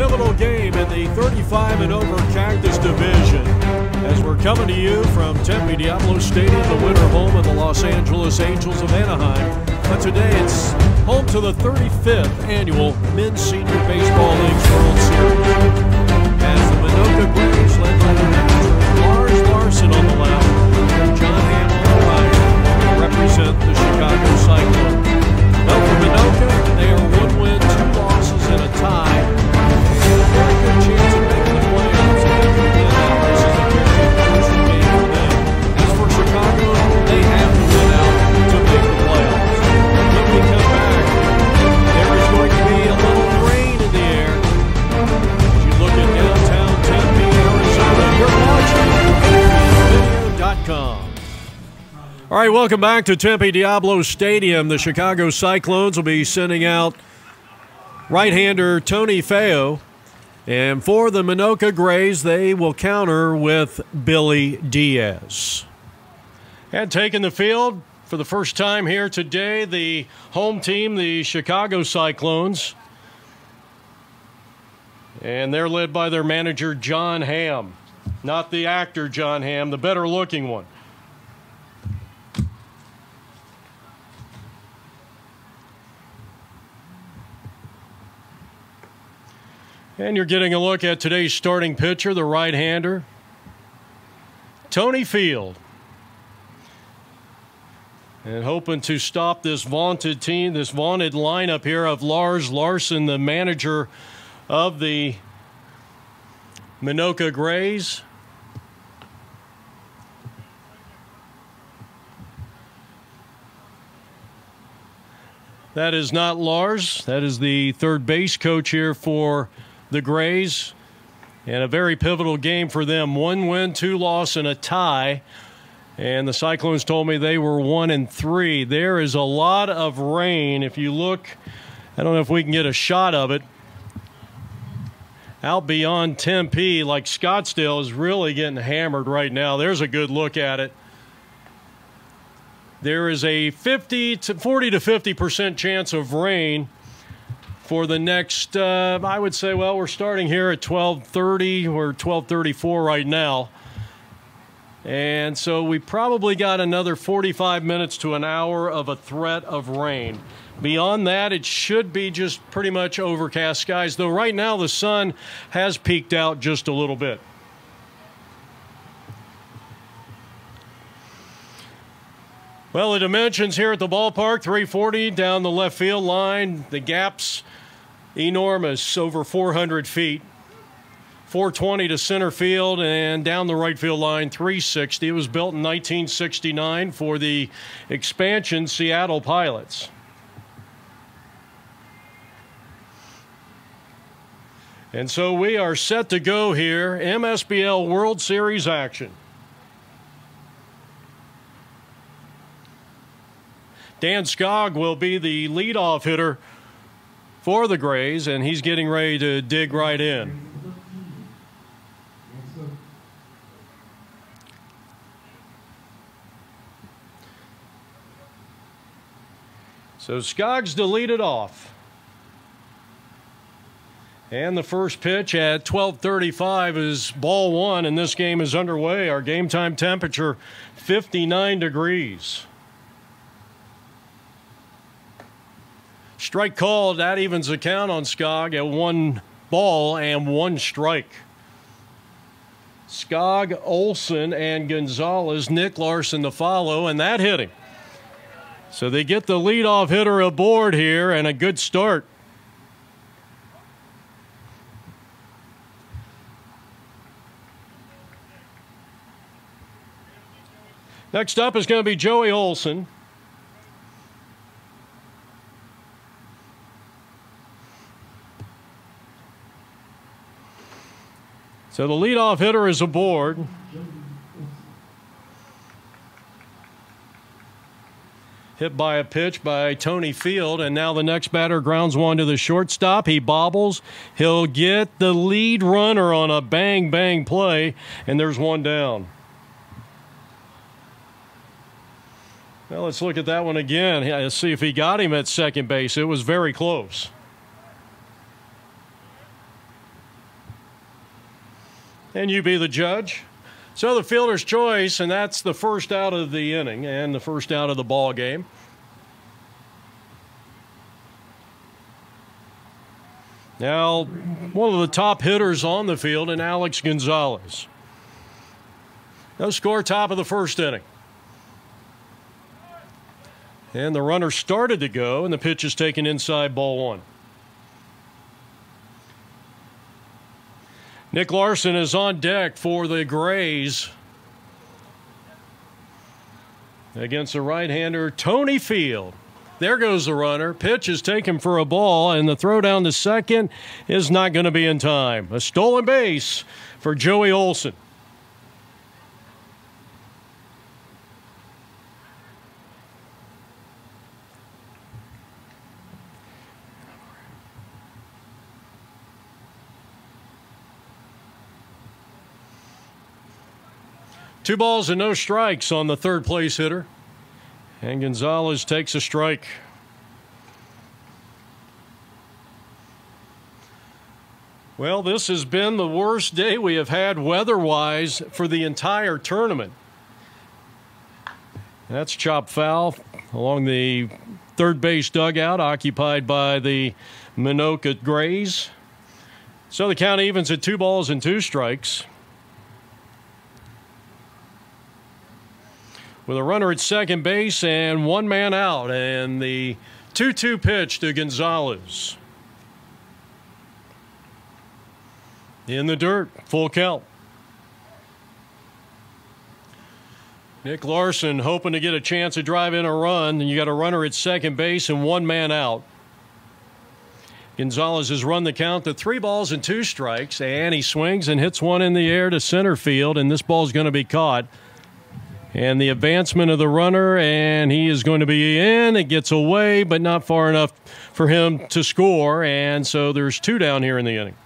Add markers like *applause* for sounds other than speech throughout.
pivotal game in the 35 and over Cactus Division. As we're coming to you from Tempe Diablo Stadium, the winter home of the Los Angeles Angels of Anaheim. But today it's home to the 35th annual Men's Senior Baseball League's World Series. As the Minnoka Braves, led by the Lars Larson on the left, and John Hamm on the right, represent the Chicago Cyclones. Well, for Minnoka, All right, welcome back to Tempe Diablo Stadium. The Chicago Cyclones will be sending out right-hander Tony Feo. And for the Minnoka Grays, they will counter with Billy Diaz. And taking the field for the first time here today, the home team, the Chicago Cyclones. And they're led by their manager, John Hamm. Not the actor, John Hamm, the better looking one. And you're getting a look at today's starting pitcher, the right hander, Tony Field. And hoping to stop this vaunted team, this vaunted lineup here of Lars Larson, the manager of the Minnoka Grays. That is not Lars. That is the third base coach here for the Grays. And a very pivotal game for them. One win, two loss, and a tie. And the Cyclones told me they were one and three. There is a lot of rain. If you look, I don't know if we can get a shot of it. Out beyond Tempe, like Scottsdale is really getting hammered right now. There's a good look at it. There is a 50 to 40 to 50 percent chance of rain for the next. Uh, I would say, well, we're starting here at 12:30. We're 12:34 right now, and so we probably got another 45 minutes to an hour of a threat of rain. Beyond that, it should be just pretty much overcast skies. Though right now the sun has peaked out just a little bit. Well, the dimensions here at the ballpark 340 down the left field line. The gaps enormous, over 400 feet. 420 to center field and down the right field line 360. It was built in 1969 for the expansion Seattle Pilots. And so we are set to go here. MSBL World Series action. Dan Skog will be the leadoff hitter for the Grays, and he's getting ready to dig right in. So Skog's deleted off. And the first pitch at 12:35 is ball 1 and this game is underway. Our game time temperature 59 degrees. Strike called. That evens the count on Skog at one ball and one strike. Skog, Olson, and Gonzalez, Nick Larson to follow, and that hit him. So they get the leadoff hitter aboard here and a good start. Next up is going to be Joey Olson. So the leadoff hitter is aboard. Hit by a pitch by Tony Field, and now the next batter grounds one to the shortstop. He bobbles. He'll get the lead runner on a bang bang play, and there's one down. Well, let's look at that one again. Let's see if he got him at second base. It was very close. And you be the judge. So the fielder's choice, and that's the first out of the inning and the first out of the ball game. Now, one of the top hitters on the field, and Alex Gonzalez. No score, top of the first inning. And the runner started to go, and the pitch is taken inside ball one. Nick Larson is on deck for the Grays against the right hander, Tony Field. There goes the runner. Pitch is taken for a ball, and the throw down to second is not going to be in time. A stolen base for Joey Olson. Two balls and no strikes on the third place hitter. And Gonzalez takes a strike. Well, this has been the worst day we have had weather wise for the entire tournament. That's chop foul along the third base dugout, occupied by the Minnoka Grays. So the count evens at two balls and two strikes. With a runner at second base and one man out, and the 2 2 pitch to Gonzalez. In the dirt, full count. Nick Larson hoping to get a chance to drive in a run, and you got a runner at second base and one man out. Gonzalez has run the count to three balls and two strikes, and he swings and hits one in the air to center field, and this ball is going to be caught and the advancement of the runner, and he is going to be in. It gets away, but not far enough for him to score, and so there's two down here in the inning.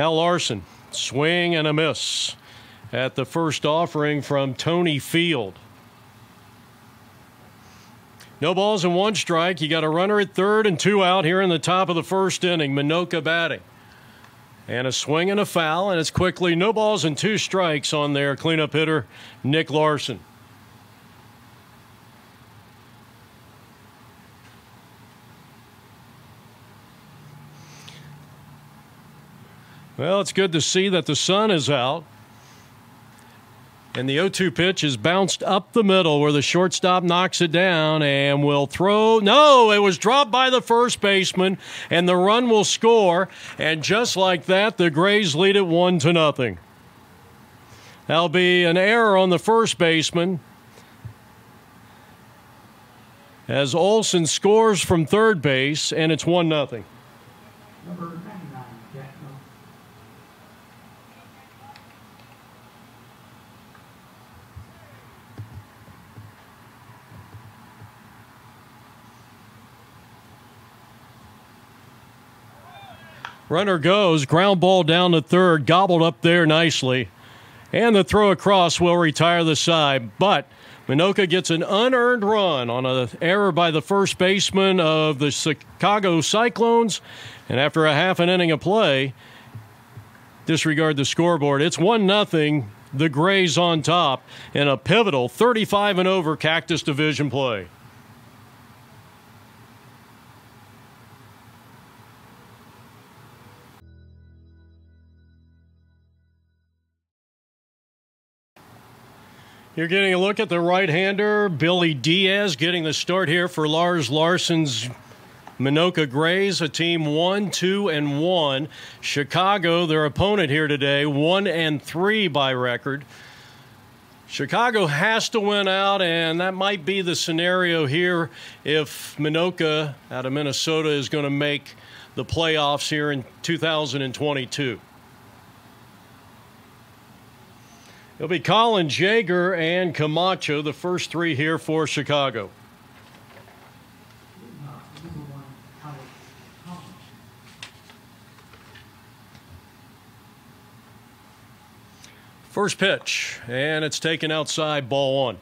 Now Larson, swing and a miss at the first offering from Tony Field. No balls and one strike. You got a runner at third and two out here in the top of the first inning. Minnoka batting. And a swing and a foul, and it's quickly no balls and two strikes on their cleanup hitter, Nick Larson. Well, it's good to see that the sun is out. And the 0 2 pitch is bounced up the middle where the shortstop knocks it down and will throw. No, it was dropped by the first baseman, and the run will score. And just like that, the Grays lead it 1 to nothing. That'll be an error on the first baseman. As Olson scores from third base, and it's 1 0. Runner goes, ground ball down to third, gobbled up there nicely. And the throw across will retire the side. But Minnoka gets an unearned run on an error by the first baseman of the Chicago Cyclones. And after a half an inning of play, disregard the scoreboard. It's 1 0. The Grays on top in a pivotal 35 and over Cactus Division play. You're getting a look at the right hander, Billy Diaz, getting the start here for Lars Larson's Minnoka Grays, a team one, two, and one. Chicago, their opponent here today, one and three by record. Chicago has to win out, and that might be the scenario here if Minnoka out of Minnesota is going to make the playoffs here in 2022. It'll be Colin Yeager and Camacho, the first three here for Chicago. First pitch, and it's taken outside, ball one.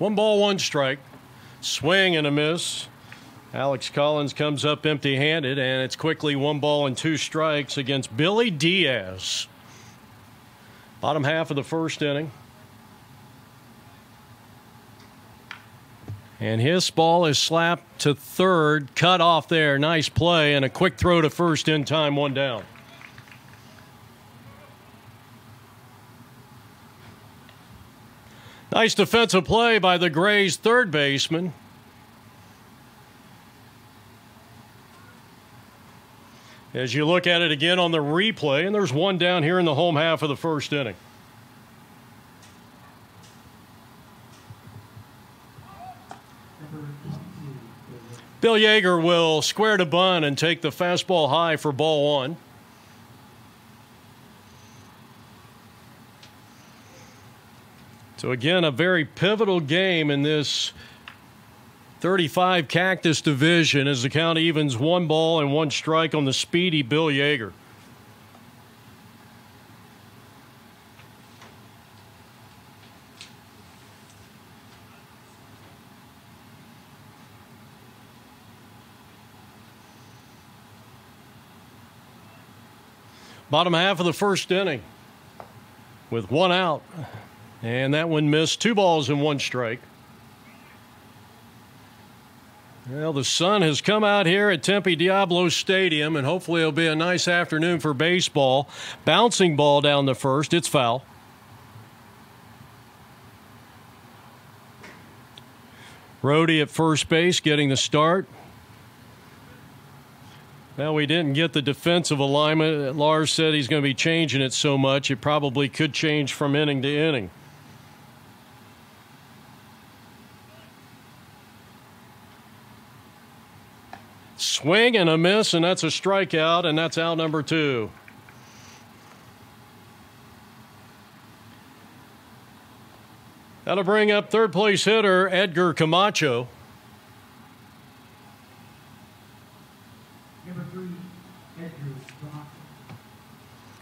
One ball, one strike. Swing and a miss. Alex Collins comes up empty handed, and it's quickly one ball and two strikes against Billy Diaz. Bottom half of the first inning. And his ball is slapped to third, cut off there. Nice play, and a quick throw to first in time, one down. Nice defensive play by the Grays' third baseman. As you look at it again on the replay, and there's one down here in the home half of the first inning. Bill Yeager will square to bunt and take the fastball high for ball one. So, again, a very pivotal game in this 35 Cactus division as the count evens one ball and one strike on the speedy Bill Yeager. Bottom half of the first inning with one out. And that one missed. Two balls and one strike. Well, the sun has come out here at Tempe Diablo Stadium, and hopefully it'll be a nice afternoon for baseball. Bouncing ball down the first. It's foul. Rhodey at first base getting the start. Well, we didn't get the defensive alignment. Lars said he's going to be changing it so much, it probably could change from inning to inning. Swing and a miss, and that's a strikeout, and that's out number two. That'll bring up third place hitter Edgar Camacho.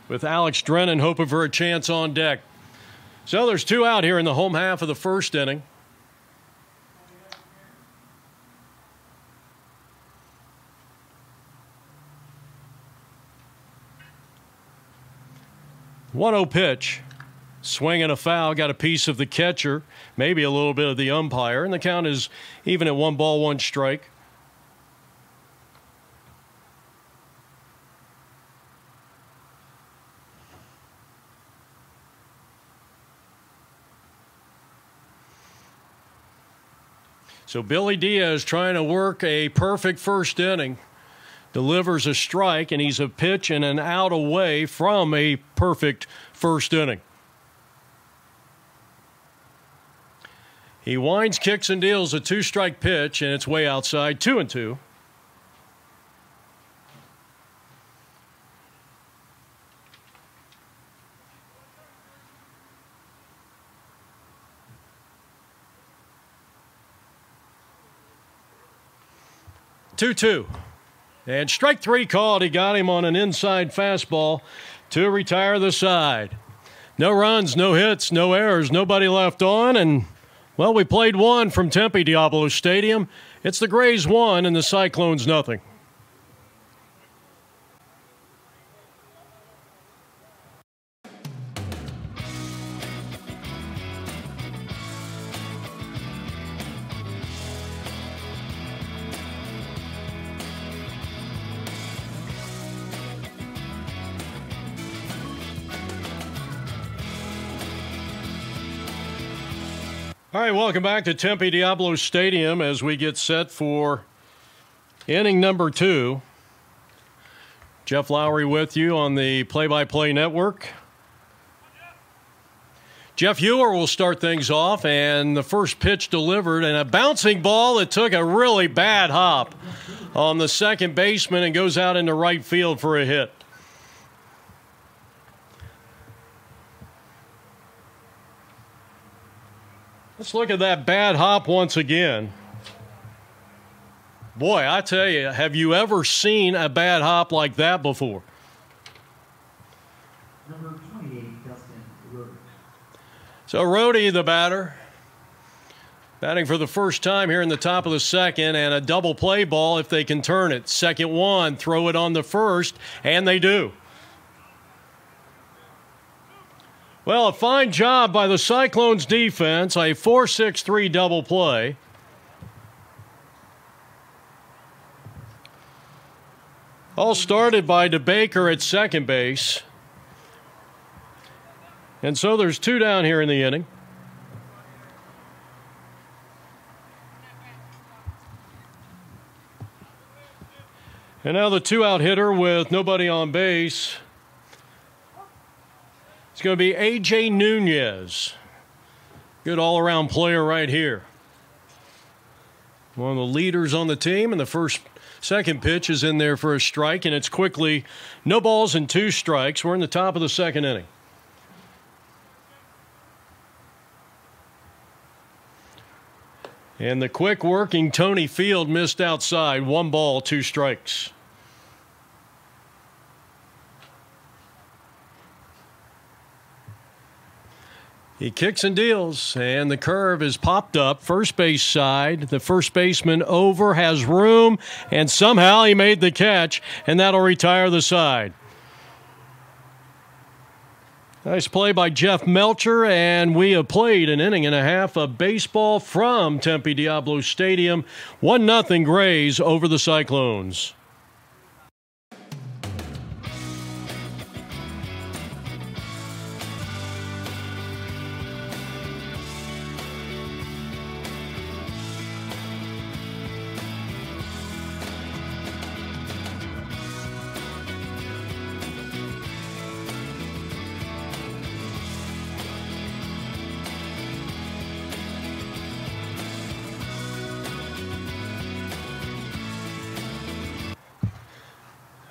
With Alex Drennan hoping for a chance on deck. So there's two out here in the home half of the first inning. 1 0 pitch. Swinging a foul, got a piece of the catcher, maybe a little bit of the umpire, and the count is even at one ball, one strike. So Billy Diaz trying to work a perfect first inning delivers a strike, and he's a pitch and an out away from a perfect first inning. He winds, kicks, and deals a two strike pitch, and it's way outside, two and two. Two two. And strike three called. He got him on an inside fastball to retire the side. No runs, no hits, no errors, nobody left on. And, well, we played one from Tempe Diablo Stadium. It's the Grays one and the Cyclones nothing. Right, welcome back to Tempe Diablo Stadium as we get set for inning number two. Jeff Lowery with you on the play by play network. Jeff Ewer will start things off, and the first pitch delivered, and a bouncing ball that took a really bad hop on the second baseman and goes out into right field for a hit. Let's look at that bad hop once again. Boy, I tell you, have you ever seen a bad hop like that before? Number 28, Dustin Rhodey. So Rhodey, the batter, batting for the first time here in the top of the second, and a double play ball if they can turn it. Second one, throw it on the first, and they do. Well, a fine job by the Cyclones defense, a 4 6 3 double play. All started by DeBaker at second base. And so there's two down here in the inning. And now the two out hitter with nobody on base. It's going to be A.J. Nunez. Good all around player right here. One of the leaders on the team, and the first, second pitch is in there for a strike, and it's quickly no balls and two strikes. We're in the top of the second inning. And the quick working Tony Field missed outside. One ball, two strikes. He kicks and deals, and the curve is popped up. First base side. The first baseman over has room, and somehow he made the catch, and that'll retire the side. Nice play by Jeff Melcher, and we have played an inning and a half of baseball from Tempe Diablo Stadium. 1 0 Grays over the Cyclones.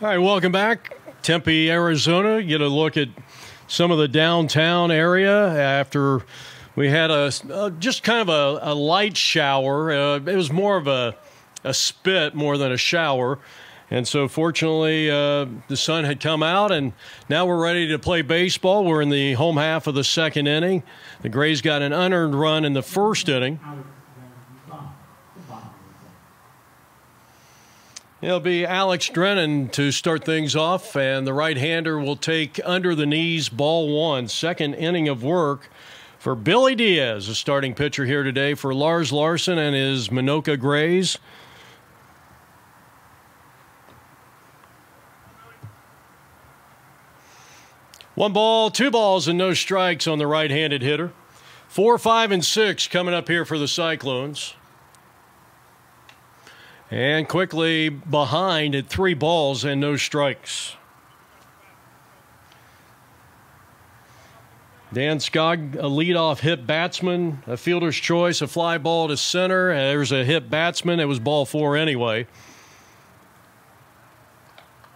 All right, welcome back. Tempe, Arizona. Get a look at some of the downtown area after we had a, just kind of a, a light shower. Uh, it was more of a, a spit more than a shower. And so, fortunately, uh, the sun had come out, and now we're ready to play baseball. We're in the home half of the second inning. The Grays got an unearned run in the first inning. It'll be Alex Drennan to start things off, and the right hander will take under the knees ball one. Second inning of work for Billy Diaz, a starting pitcher here today for Lars Larson and his Minnoka Grays. One ball, two balls, and no strikes on the right handed hitter. Four, five, and six coming up here for the Cyclones. And quickly behind at three balls and no strikes. Dan Skog, a leadoff hit batsman, a fielder's choice, a fly ball to center. There's a hit batsman. It was ball four anyway.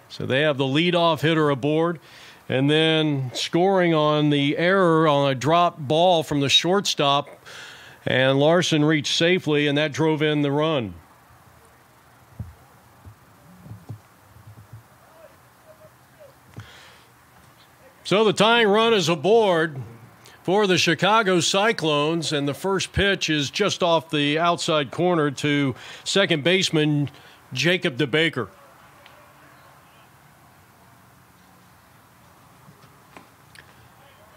So they have the leadoff hitter aboard. And then scoring on the error on a drop ball from the shortstop. And Larson reached safely, and that drove in the run. So the tying run is aboard for the Chicago Cyclones, and the first pitch is just off the outside corner to second baseman Jacob DeBaker.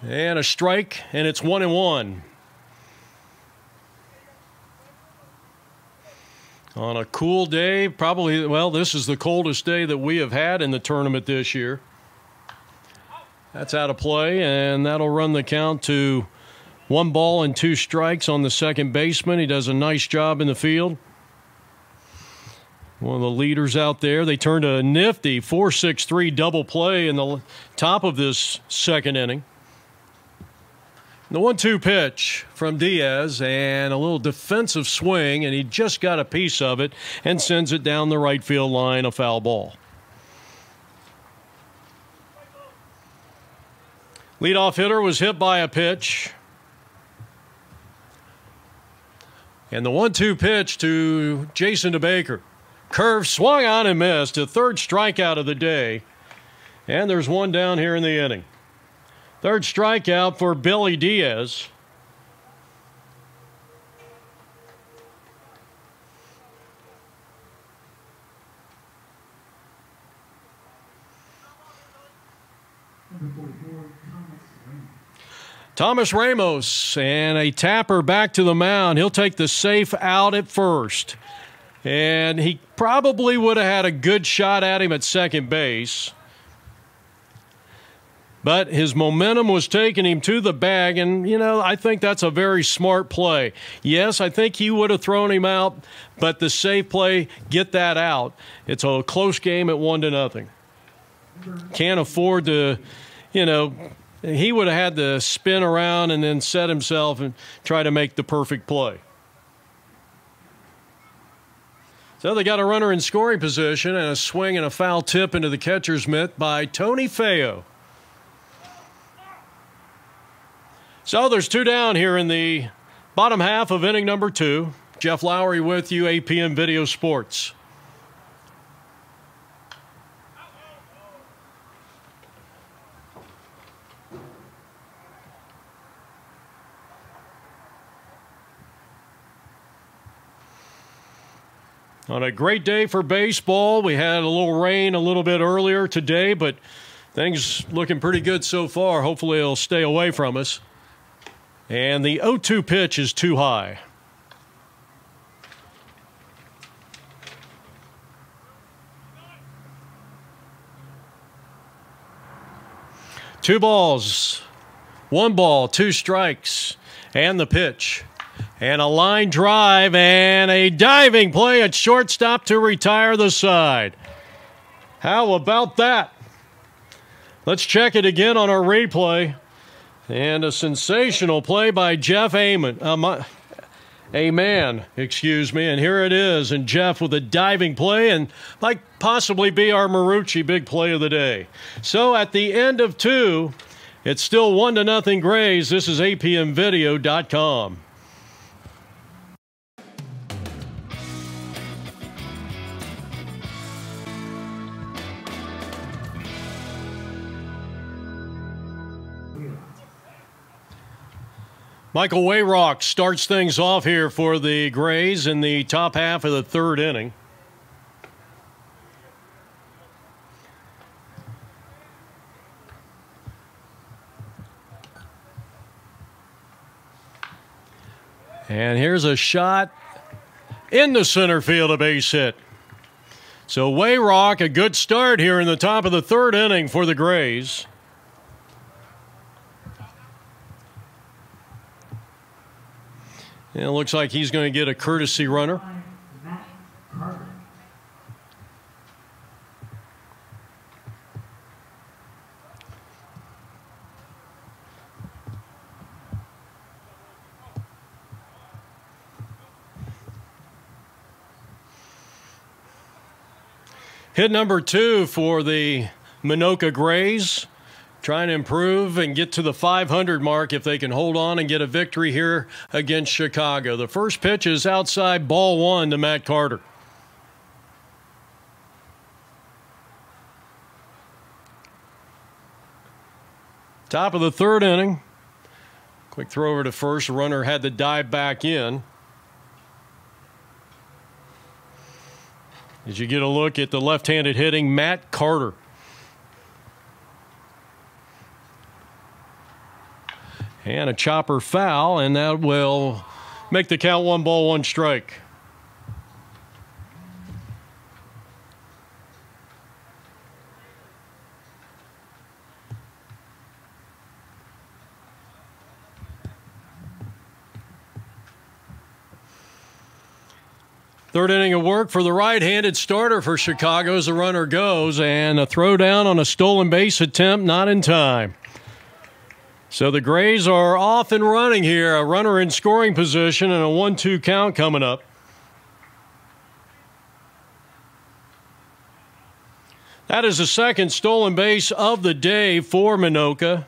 And a strike, and it's one and one. On a cool day, probably, well, this is the coldest day that we have had in the tournament this year. That's out of play, and that'll run the count to one ball and two strikes on the second baseman. He does a nice job in the field. One of the leaders out there. They turned a nifty 4 6 3 double play in the top of this second inning. The one two pitch from Diaz and a little defensive swing, and he just got a piece of it and sends it down the right field line, a foul ball. Leadoff hitter was hit by a pitch. And the one two pitch to Jason DeBaker. Curve swung on and missed. A third strikeout of the day. And there's one down here in the inning. Third strikeout for Billy Diaz. Thomas Ramos and a tapper back to the mound. He'll take the safe out at first. And he probably would have had a good shot at him at second base but his momentum was taking him to the bag. And, you know, I think that's a very smart play. Yes, I think he would have thrown him out, but the safe play, get that out. It's a close game at one to nothing. Can't afford to, you know, he would have had to spin around and then set himself and try to make the perfect play. So they got a runner in scoring position and a swing and a foul tip into the catcher's mitt by Tony Feo. So there's two down here in the bottom half of inning number two. Jeff Lowery with you, APN Video Sports. On a great day for baseball, we had a little rain a little bit earlier today, but things looking pretty good so far. Hopefully, it'll stay away from us. And the 0 2 pitch is too high. Two balls, one ball, two strikes, and the pitch. And a line drive and a diving play at shortstop to retire the side. How about that? Let's check it again on our replay. And a sensational play by Jeff Amon. Uh, a man, excuse me. And here it is. And Jeff with a diving play and might possibly be our Marucci big play of the day. So at the end of two, it's still one to nothing Grays. This is APNvideo.com. Michael Wayrock starts things off here for the Grays in the top half of the third inning. And here's a shot in the center field, a base hit. So Wayrock, a good start here in the top of the third inning for the Grays. And it looks like he's going to get a courtesy runner. Hit number two for the Minnoka Grays trying to improve and get to the 500 mark if they can hold on and get a victory here against Chicago. The first pitch is outside ball one to Matt Carter. Top of the third inning. Quick throw over to first. Runner had to dive back in. As you get a look at the left handed hitting, Matt Carter. And a chopper foul, and that will make the count one ball, one strike. Third inning of work for the right handed starter for Chicago as the runner goes, and a throw down on a stolen base attempt, not in time. So the Grays are off and running here. A runner in scoring position and a 1 2 count coming up. That is the second stolen base of the day for Minnoka.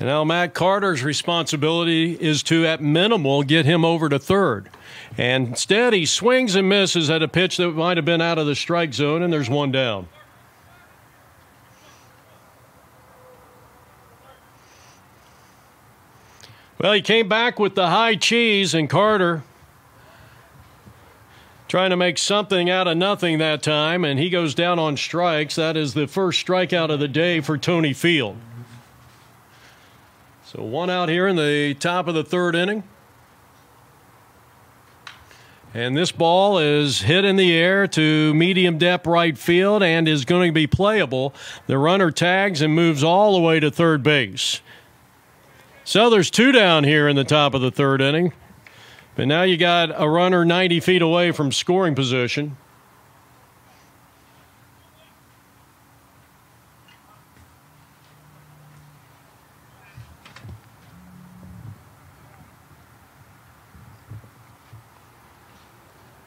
And now Matt Carter's responsibility is to, at minimal, get him over to third. And instead, he swings and misses at a pitch that might have been out of the strike zone, and there's one down. Well, he came back with the high cheese, and Carter trying to make something out of nothing that time, and he goes down on strikes. That is the first strikeout of the day for Tony Field. So one out here in the top of the third inning. And this ball is hit in the air to medium depth right field and is going to be playable. The runner tags and moves all the way to third base. So there's two down here in the top of the third inning. But now you got a runner 90 feet away from scoring position.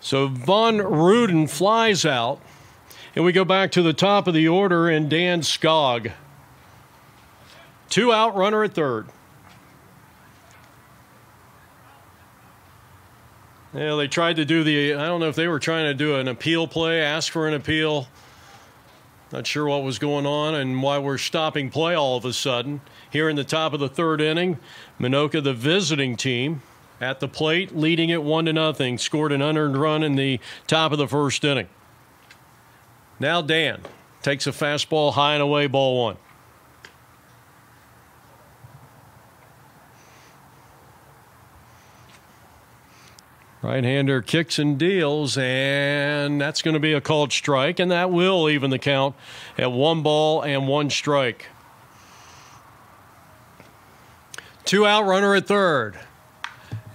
So Von Ruden flies out, and we go back to the top of the order and Dan Skog. Two out runner at third. Yeah, they tried to do the, I don't know if they were trying to do an appeal play, ask for an appeal. Not sure what was going on and why we're stopping play all of a sudden. Here in the top of the third inning, Minnoka, the visiting team, at the plate, leading it one to nothing. Scored an unearned run in the top of the first inning. Now Dan takes a fastball high and away, ball one. Right hander kicks and deals, and that's going to be a called strike, and that will even the count at one ball and one strike. Two out runner at third.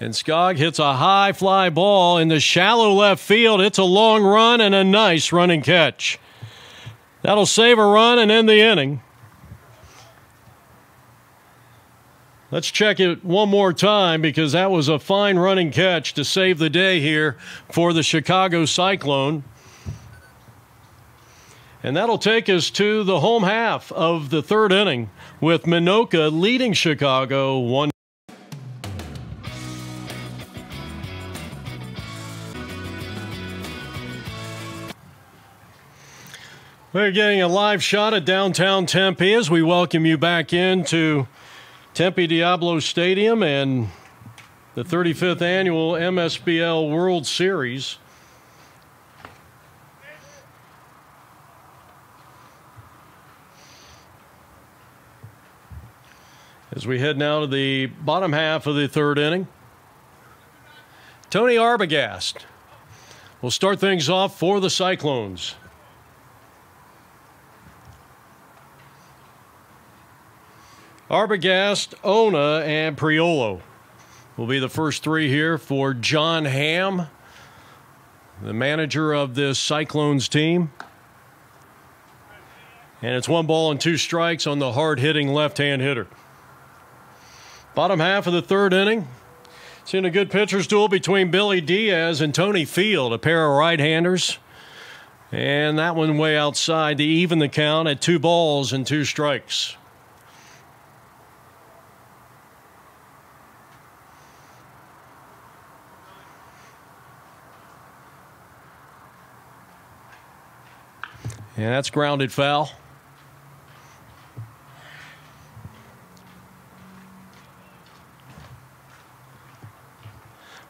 And Skog hits a high fly ball in the shallow left field. It's a long run and a nice running catch. That'll save a run and end the inning. Let's check it one more time because that was a fine running catch to save the day here for the Chicago Cyclone. And that'll take us to the home half of the third inning with Minnoka leading Chicago 1 We're getting a live shot at downtown Tempe as we welcome you back into Tempe Diablo Stadium and the 35th annual MSBL World Series. As we head now to the bottom half of the third inning, Tony Arbogast will start things off for the Cyclones. Arbogast, Ona, and Priolo will be the first three here for John Ham, the manager of this Cyclones team. And it's one ball and two strikes on the hard hitting left hand hitter. Bottom half of the third inning. Seeing a good pitcher's duel between Billy Diaz and Tony Field, a pair of right handers. And that one way outside to even the count at two balls and two strikes. And that's grounded foul.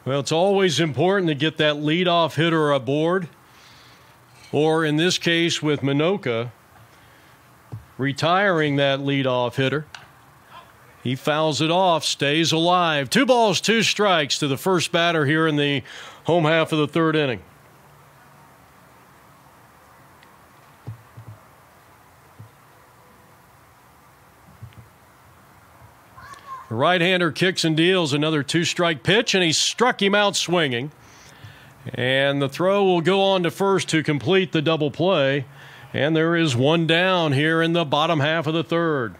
Well, it's always important to get that leadoff hitter aboard. Or in this case with Minnoka, retiring that leadoff hitter. He fouls it off, stays alive. Two balls, two strikes to the first batter here in the home half of the third inning. The right hander kicks and deals another two strike pitch, and he struck him out swinging. And the throw will go on to first to complete the double play. And there is one down here in the bottom half of the third.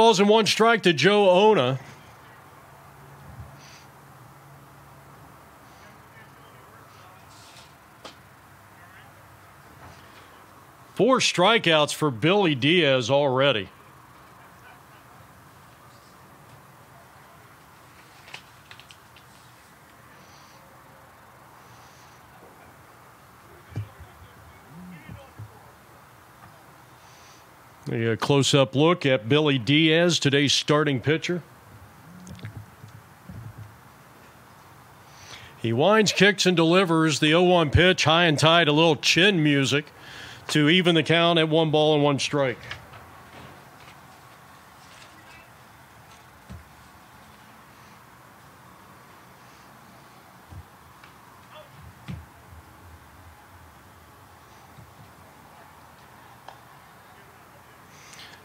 Balls and one strike to Joe Ona. Four strikeouts for Billy Diaz already. A close up look at Billy Diaz, today's starting pitcher. He winds, kicks, and delivers the 0 1 pitch, high and tight, a little chin music to even the count at one ball and one strike.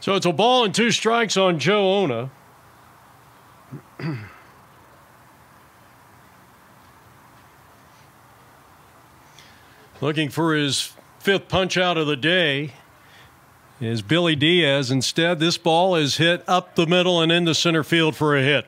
So it's a ball and two strikes on Joe Ona. *clears throat* Looking for his fifth punch out of the day is Billy Diaz. Instead, this ball is hit up the middle and into center field for a hit.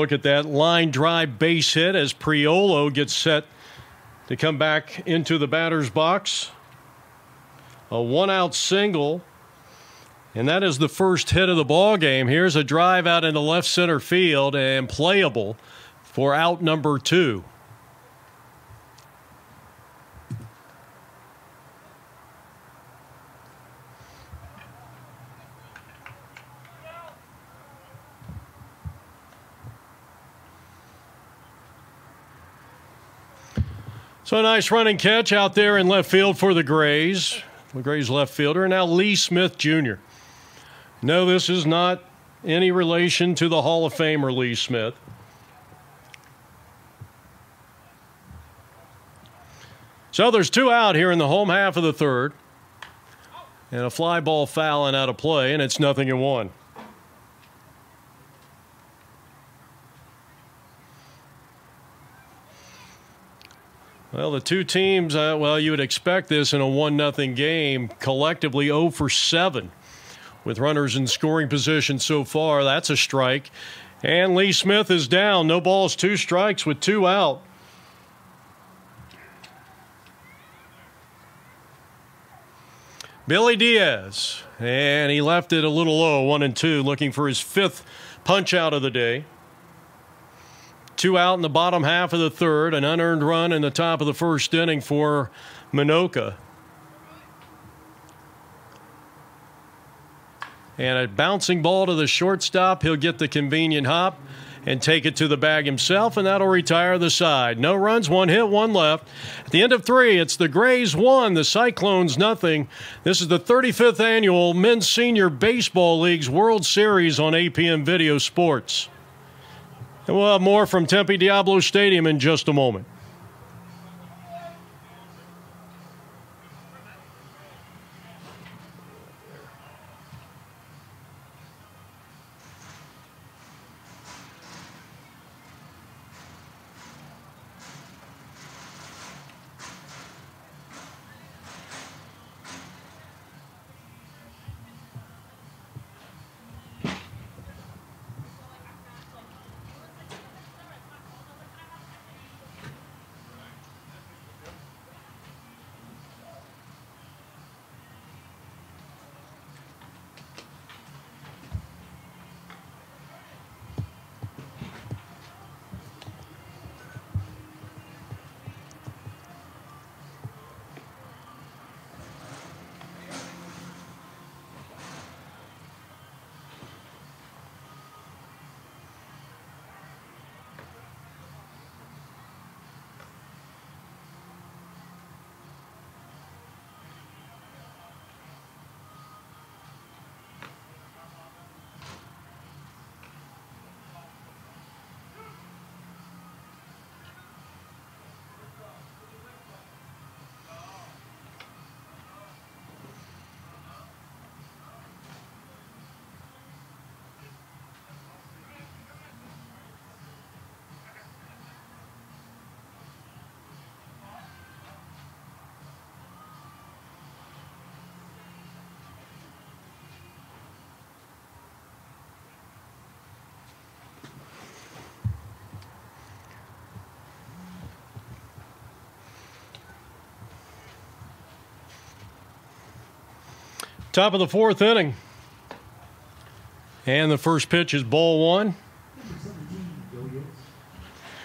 Look at that line drive base hit as Priolo gets set to come back into the batter's box. A one out single. And that is the first hit of the ball game. Here's a drive out into left center field and playable for out number two. So a nice running catch out there in left field for the Grays. The Grays left fielder. And now Lee Smith Jr. No, this is not any relation to the Hall of Famer Lee Smith. So there's two out here in the home half of the third. And a fly ball fouling out of play, and it's nothing in one. Well, the two teams, uh, well, you would expect this in a 1 nothing game, collectively 0 for 7 with runners in scoring position so far. That's a strike. And Lee Smith is down. No balls, two strikes with two out. Billy Diaz, and he left it a little low, one and two, looking for his fifth punch out of the day. Two out in the bottom half of the third, an unearned run in the top of the first inning for Minnoka. And a bouncing ball to the shortstop. He'll get the convenient hop and take it to the bag himself, and that'll retire the side. No runs, one hit, one left. At the end of three, it's the Grays one, the Cyclones nothing. This is the 35th annual Men's Senior Baseball League's World Series on APN Video Sports. And we'll have more from Tempe Diablo Stadium in just a moment. Top of the fourth inning. And the first pitch is ball one.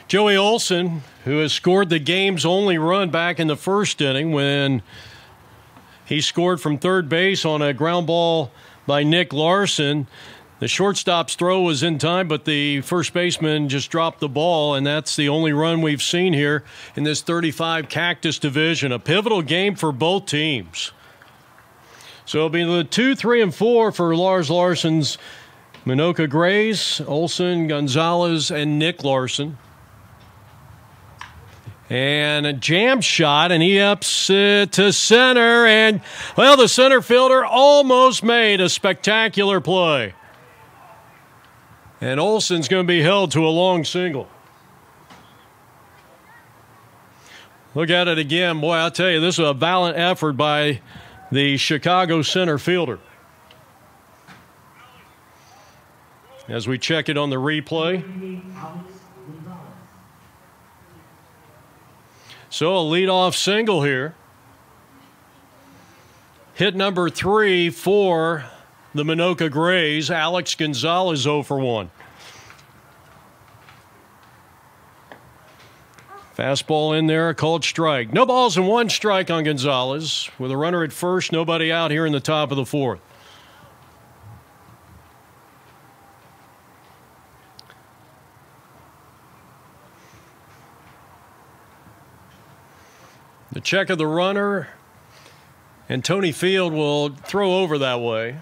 Joey Olson, who has scored the game's only run back in the first inning when he scored from third base on a ground ball by Nick Larson. The shortstop's throw was in time, but the first baseman just dropped the ball, and that's the only run we've seen here in this 35 Cactus division. A pivotal game for both teams. So it'll be the two, three, and four for Lars Larson's Minnoka Grays, Olson, Gonzalez, and Nick Larson. And a jam shot, and he ups it to center. And, well, the center fielder almost made a spectacular play. And Olson's going to be held to a long single. Look at it again. Boy, I'll tell you, this is a valiant effort by the Chicago center fielder. As we check it on the replay. So a leadoff single here. Hit number three for the Minnoka Grays. Alex Gonzalez 0 for 1. Fastball in there, a called strike. No balls and one strike on Gonzalez. With a runner at first, nobody out here in the top of the fourth. The check of the runner, and Tony Field will throw over that way.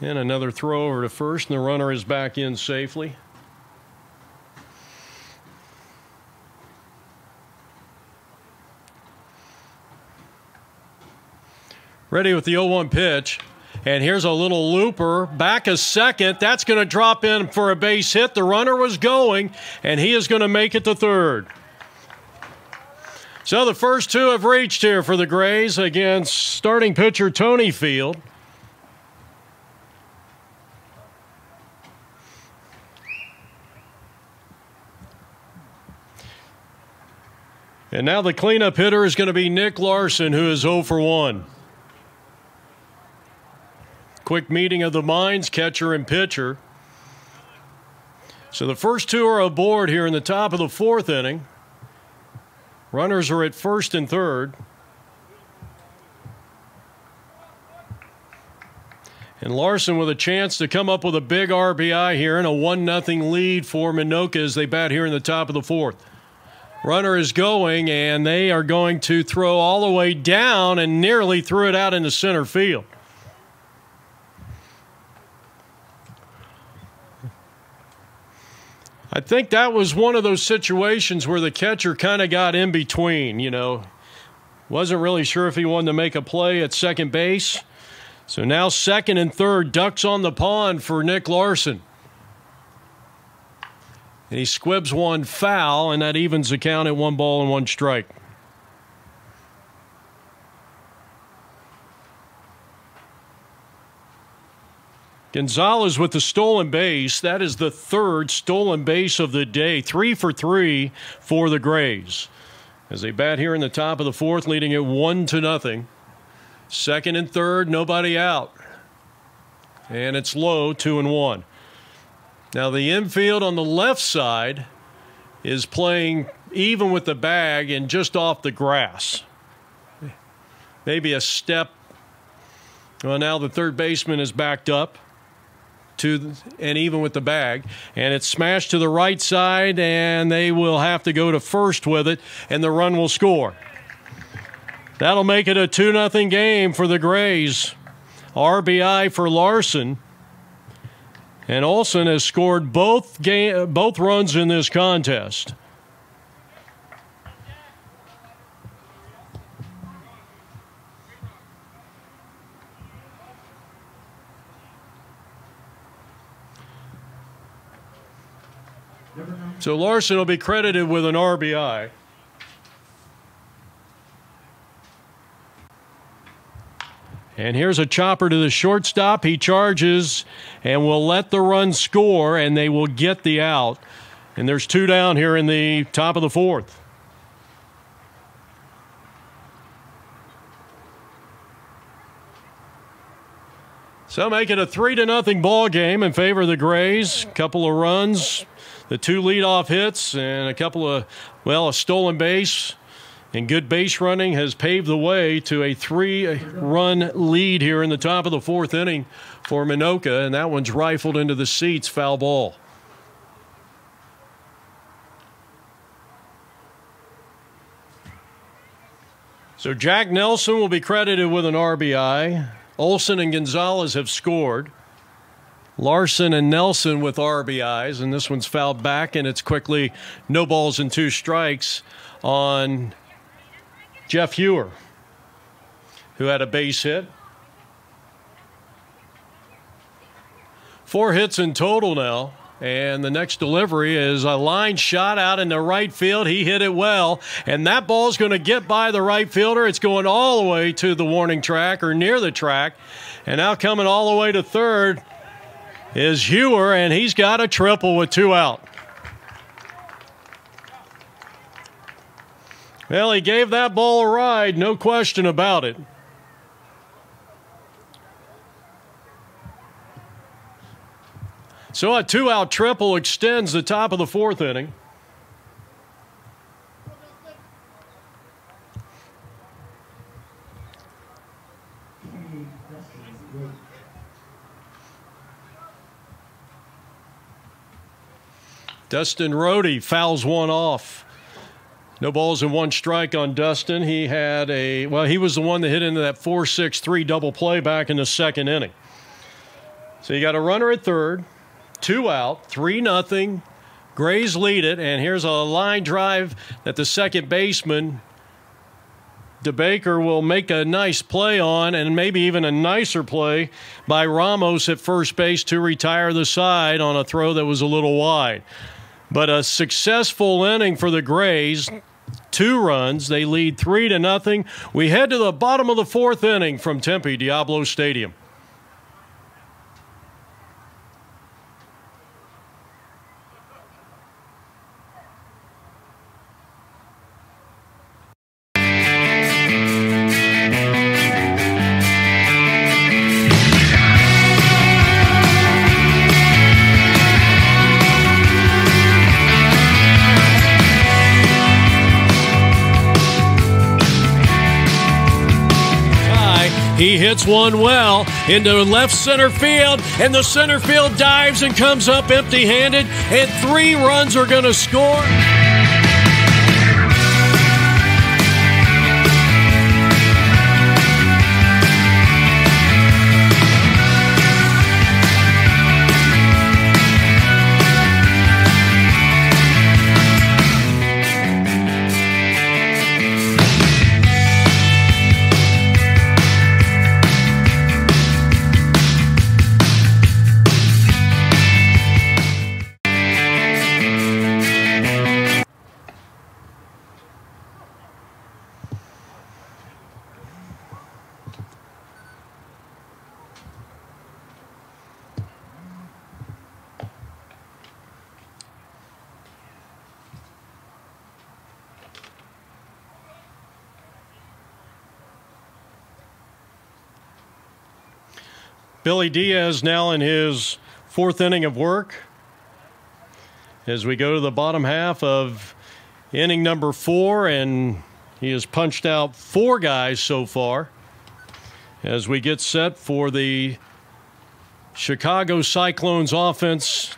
And another throw over to first, and the runner is back in safely. Ready with the 0 1 pitch. And here's a little looper back a second. That's going to drop in for a base hit. The runner was going, and he is going to make it to third. So the first two have reached here for the Grays against starting pitcher Tony Field. And now the cleanup hitter is going to be Nick Larson, who is 0 for 1. Quick meeting of the minds, catcher and pitcher. So the first two are aboard here in the top of the fourth inning. Runners are at first and third. And Larson with a chance to come up with a big RBI here and a 1 0 lead for Minnoka as they bat here in the top of the fourth. Runner is going, and they are going to throw all the way down and nearly threw it out into center field. I think that was one of those situations where the catcher kind of got in between, you know. Wasn't really sure if he wanted to make a play at second base. So now second and third, ducks on the pond for Nick Larson. And he squibs one foul, and that evens the count at one ball and one strike. Gonzalez with the stolen base. That is the third stolen base of the day. Three for three for the Grays. As they bat here in the top of the fourth, leading it one to nothing. Second and third, nobody out. And it's low, two and one. Now the infield on the left side is playing even with the bag and just off the grass. Maybe a step. Well, now the third baseman is backed up to and even with the bag and it's smashed to the right side and they will have to go to first with it and the run will score that'll make it a 2 nothing game for the grays rbi for larson and olson has scored both game both runs in this contest So Larson will be credited with an RBI. And here's a chopper to the shortstop. He charges and will let the run score, and they will get the out. And there's two down here in the top of the fourth. So make it a three to nothing ball game in favor of the Grays. A couple of runs, the two leadoff hits, and a couple of well, a stolen base and good base running has paved the way to a three-run lead here in the top of the fourth inning for Minnoka, and that one's rifled into the seats, foul ball. So Jack Nelson will be credited with an RBI. Olson and Gonzalez have scored. Larson and Nelson with RBIs, and this one's fouled back, and it's quickly no balls and two strikes on Jeff Hewer, who had a base hit. Four hits in total now. And the next delivery is a line shot out in the right field. He hit it well. And that ball's going to get by the right fielder. It's going all the way to the warning track or near the track. And now coming all the way to third is Hewer, and he's got a triple with two out. Well, he gave that ball a ride, no question about it. So a two out triple extends the top of the fourth inning. Dustin Rhodey fouls one off. No balls and one strike on Dustin. He had a, well, he was the one that hit into that 4 6 3 double play back in the second inning. So you got a runner at third two out, three nothing. Grays lead it, and here's a line drive that the second baseman DeBaker will make a nice play on, and maybe even a nicer play by Ramos at first base to retire the side on a throw that was a little wide. But a successful inning for the Grays. Two runs. They lead three to nothing. We head to the bottom of the fourth inning from Tempe Diablo Stadium. Hits one well into left center field, and the center field dives and comes up empty handed, and three runs are going to score. Billy Diaz now in his fourth inning of work. As we go to the bottom half of inning number four, and he has punched out four guys so far. As we get set for the Chicago Cyclones offense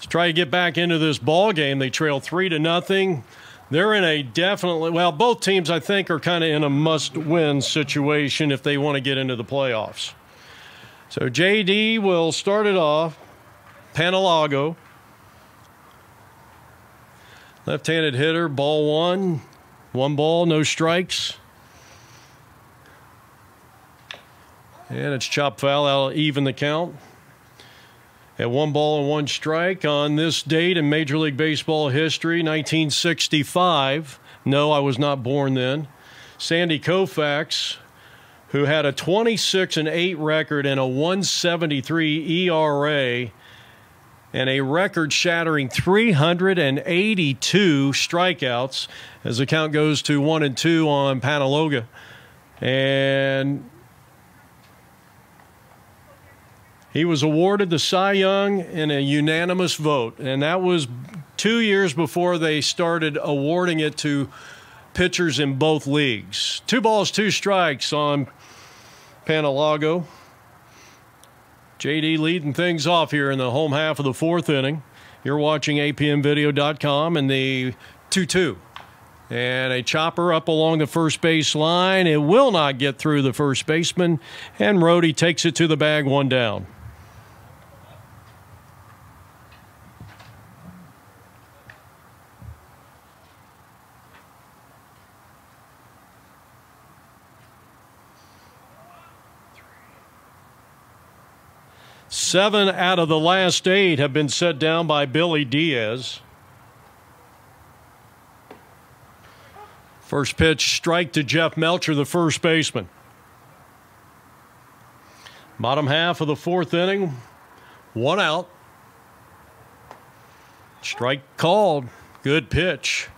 to try to get back into this ball game. They trail three to nothing. They're in a definitely well, both teams I think are kind of in a must-win situation if they want to get into the playoffs. So JD will start it off. Panalago. Left handed hitter, ball one. One ball, no strikes. And it's chop foul. That'll even the count. At one ball and one strike on this date in Major League Baseball history, 1965. No, I was not born then. Sandy Koufax who had a 26 and 8 record and a 173 ERA and a record shattering 382 strikeouts as the count goes to 1 and 2 on Panaloga. And he was awarded the Cy Young in a unanimous vote, and that was two years before they started awarding it to pitchers in both leagues. Two balls, two strikes on Panalago. JD leading things off here in the home half of the fourth inning. You're watching APNvideo.com and the 2 2. And a chopper up along the first base line. It will not get through the first baseman, and Rhodey takes it to the bag, one down. Seven out of the last eight have been set down by Billy Diaz. First pitch, strike to Jeff Melcher, the first baseman. Bottom half of the fourth inning, one out. Strike called. Good pitch.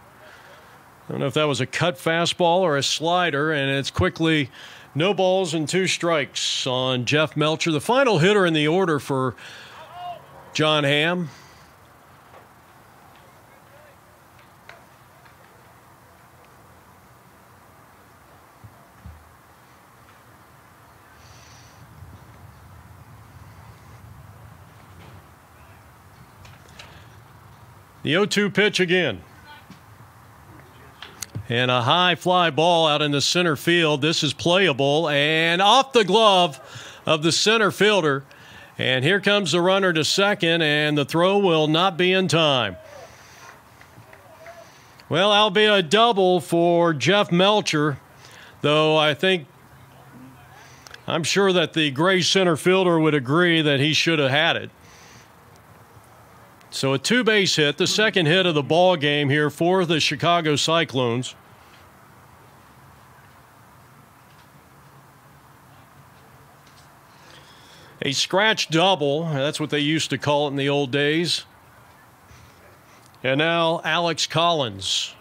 I don't know if that was a cut fastball or a slider, and it's quickly no balls and two strikes on Jeff Melcher, the final hitter in the order for John Hamm. The 0 2 pitch again. And a high fly ball out in the center field. This is playable and off the glove of the center fielder. And here comes the runner to second, and the throw will not be in time. Well, that'll be a double for Jeff Melcher, though I think I'm sure that the Gray center fielder would agree that he should have had it. So a two base hit, the second hit of the ball game here for the Chicago Cyclones. A scratch double, that's what they used to call it in the old days. And now Alex Collins.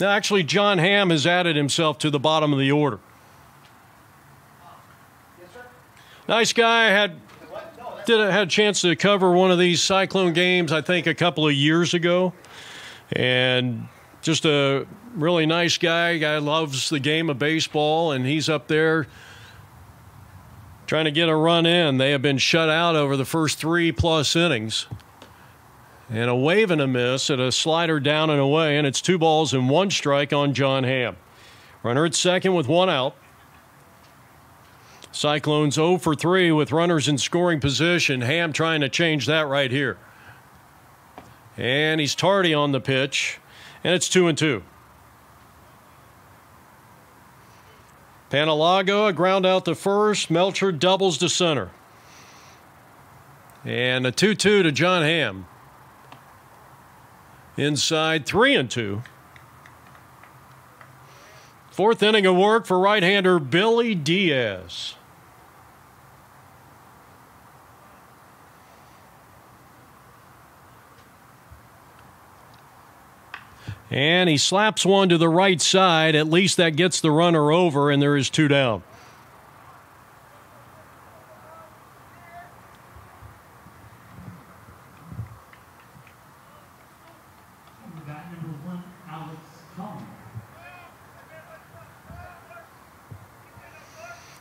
Now, actually, John Hamm has added himself to the bottom of the order. nice guy. Had did a, had a chance to cover one of these Cyclone games, I think, a couple of years ago, and just a really nice guy. Guy loves the game of baseball, and he's up there trying to get a run in. They have been shut out over the first three plus innings. And a wave and a miss at a slider down and away, and it's two balls and one strike on John Hamm. Runner at second with one out. Cyclones 0 for 3 with runners in scoring position. Ham trying to change that right here. And he's tardy on the pitch, and it's 2 and 2. Panalago, a ground out to first. Melcher doubles to center. And a 2 2 to John Ham. Inside 3 and 2. Fourth inning of work for right hander Billy Diaz. And he slaps one to the right side. At least that gets the runner over, and there is two down.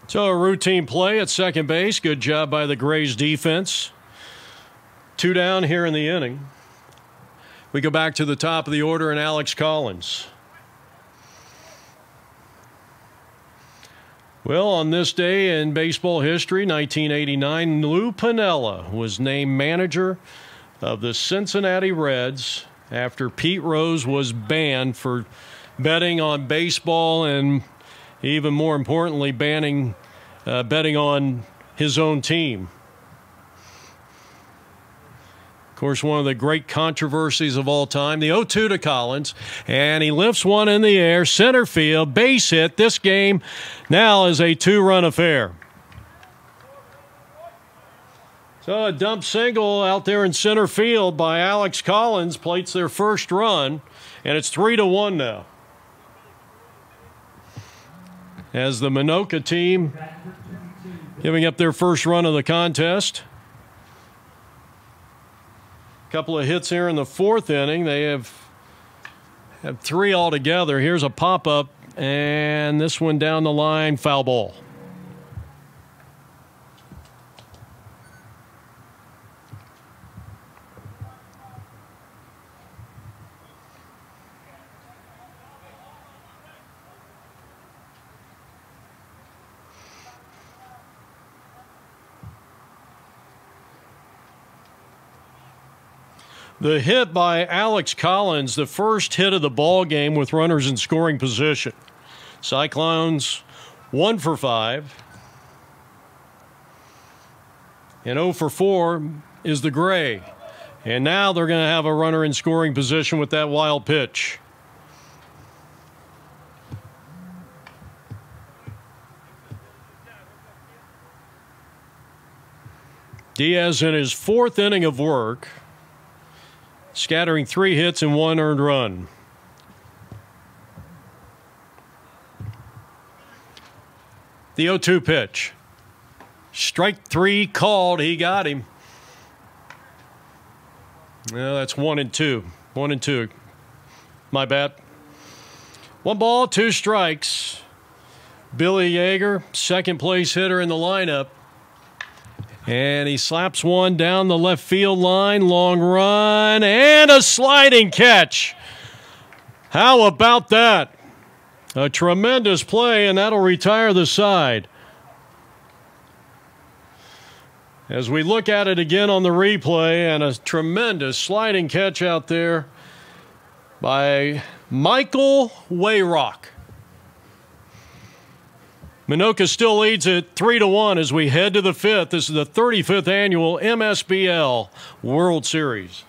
So a routine play at second base. Good job by the Grays defense. Two down here in the inning. We go back to the top of the order and Alex Collins. Well, on this day in baseball history, 1989, Lou Piniella was named manager of the Cincinnati Reds after Pete Rose was banned for betting on baseball and even more importantly, banning uh, betting on his own team. Of course, one of the great controversies of all time. The 0 2 to Collins, and he lifts one in the air, center field, base hit. This game now is a two run affair. So a dump single out there in center field by Alex Collins plates their first run, and it's three to one now. As the Minnoka team giving up their first run of the contest couple of hits here in the fourth inning. They have have three altogether. Here's a pop up, and this one down the line, foul ball. The hit by Alex Collins, the first hit of the ball game with runners in scoring position. Cyclones one for five. And 0 for 4 is the Gray. And now they're going to have a runner in scoring position with that wild pitch. Diaz in his fourth inning of work scattering three hits and one earned run. The 0 2 pitch. Strike three called. He got him. Well, that's one and two. One and two. My bad. One ball, two strikes. Billy Yeager, second place hitter in the lineup. And he slaps one down the left field line. Long run and a sliding catch. How about that? A tremendous play, and that'll retire the side. As we look at it again on the replay, and a tremendous sliding catch out there by Michael Wayrock. Minnoka still leads it 3 to 1 as we head to the fifth. This is the 35th annual MSBL World Series.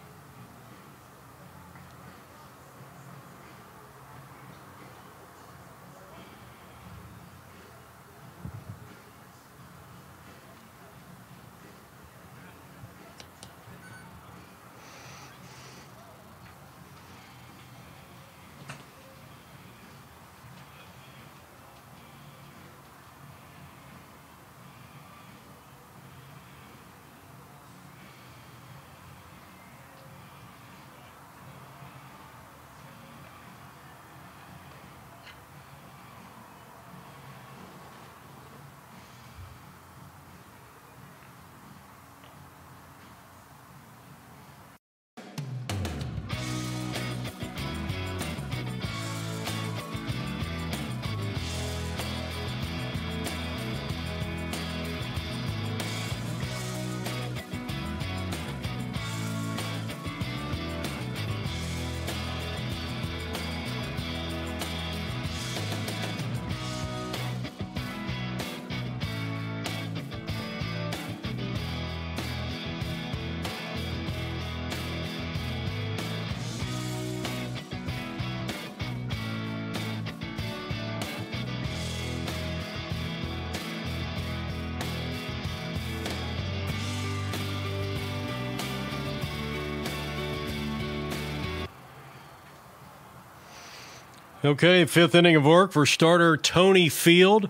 Okay, fifth inning of work for starter Tony Field.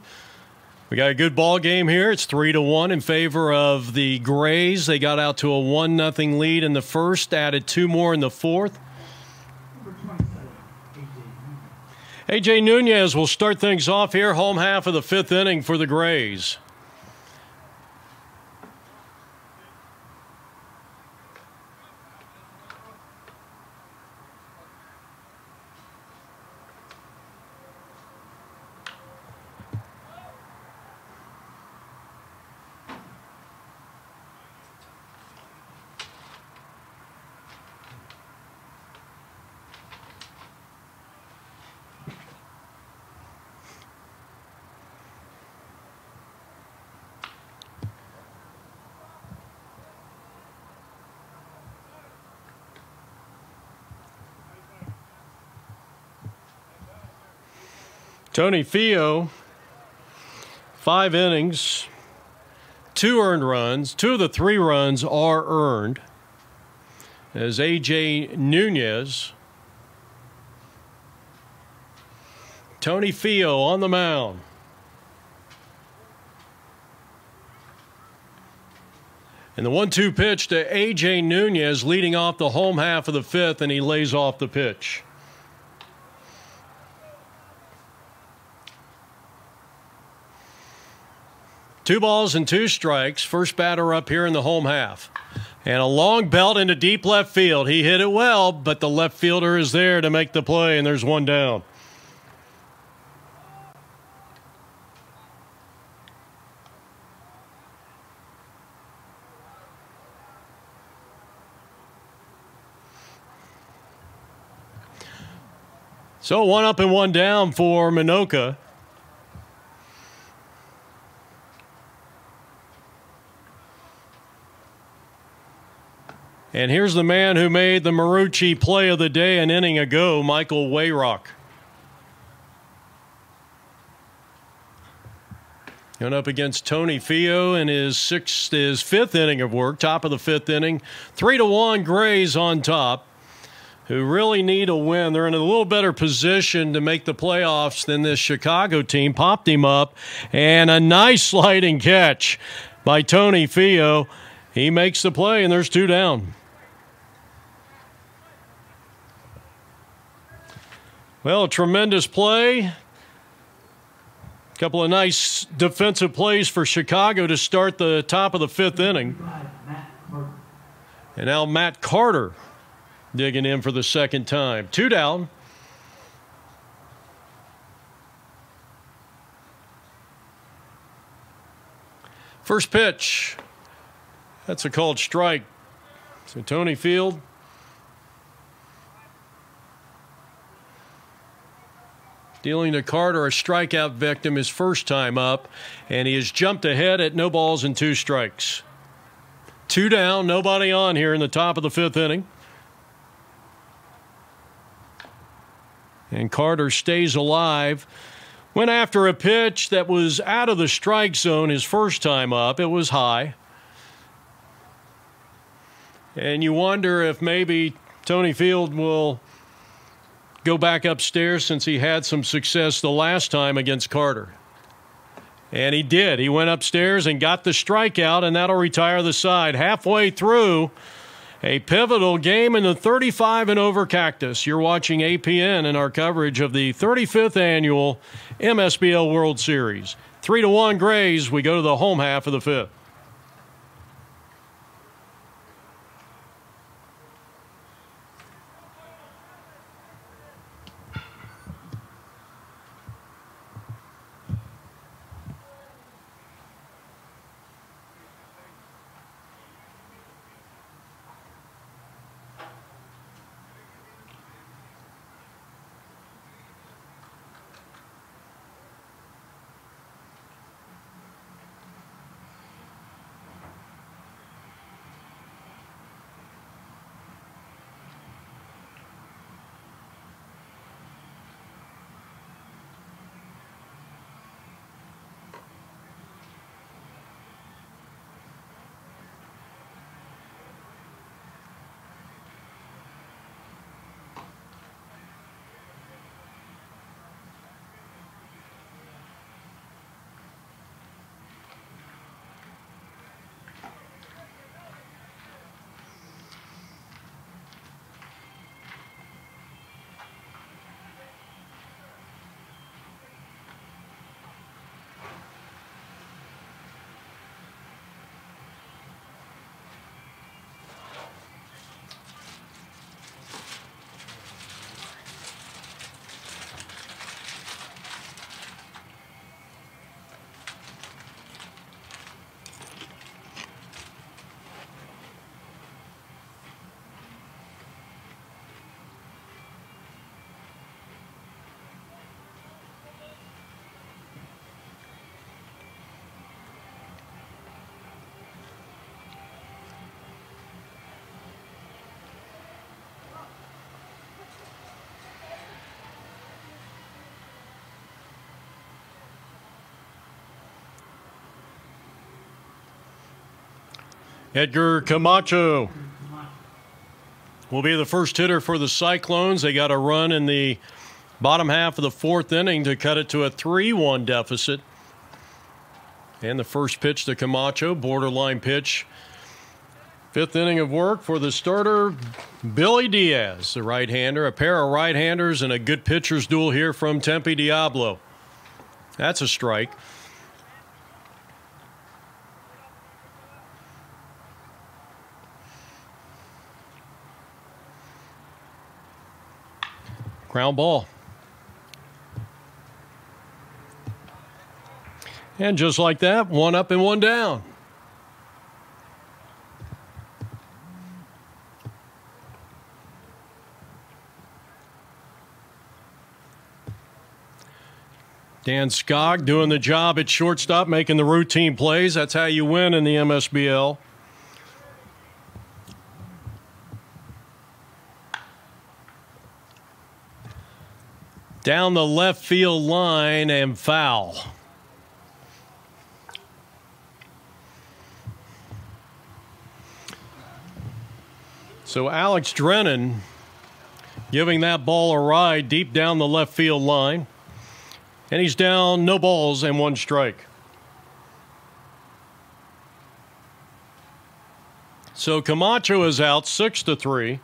We got a good ball game here. It's three to one in favor of the Grays. They got out to a one nothing lead in the first, added two more in the fourth. AJ Nunez will start things off here, home half of the fifth inning for the Grays. Tony Fio, five innings, two earned runs. Two of the three runs are earned. As AJ Nunez, Tony Fio on the mound. And the one two pitch to AJ Nunez leading off the home half of the fifth, and he lays off the pitch. Two balls and two strikes. First batter up here in the home half. And a long belt into deep left field. He hit it well, but the left fielder is there to make the play, and there's one down. So one up and one down for Minnoka. And here's the man who made the Marucci play of the day an inning ago, Michael Wayrock. Going up against Tony Fio in his sixth, his fifth inning of work, top of the fifth inning. Three to one, Grays on top, who really need a win. They're in a little better position to make the playoffs than this Chicago team. Popped him up, and a nice sliding catch by Tony Fio. He makes the play, and there's two down. Well, tremendous play. A couple of nice defensive plays for Chicago to start the top of the fifth inning. And now Matt Carter digging in for the second time. Two down. First pitch. That's a called strike. So Tony Field dealing to Carter, a strikeout victim, his first time up, and he has jumped ahead at no balls and two strikes. Two down, nobody on here in the top of the fifth inning. And Carter stays alive. Went after a pitch that was out of the strike zone his first time up. It was high. And you wonder if maybe Tony Field will go back upstairs since he had some success the last time against Carter. And he did. He went upstairs and got the strikeout, and that'll retire the side. Halfway through a pivotal game in the 35 and over Cactus. You're watching APN in our coverage of the 35th annual MSBL World Series. Three to one Grays. We go to the home half of the fifth. Edgar Camacho will be the first hitter for the Cyclones. They got a run in the bottom half of the fourth inning to cut it to a 3 1 deficit. And the first pitch to Camacho, borderline pitch. Fifth inning of work for the starter, Billy Diaz, the right hander. A pair of right handers and a good pitcher's duel here from Tempe Diablo. That's a strike. Ground ball. And just like that, one up and one down. Dan Skog doing the job at shortstop, making the routine plays. That's how you win in the MSBL. Down the left field line and foul. So Alex Drennan giving that ball a ride deep down the left field line. And he's down no balls and one strike. So Camacho is out six to three.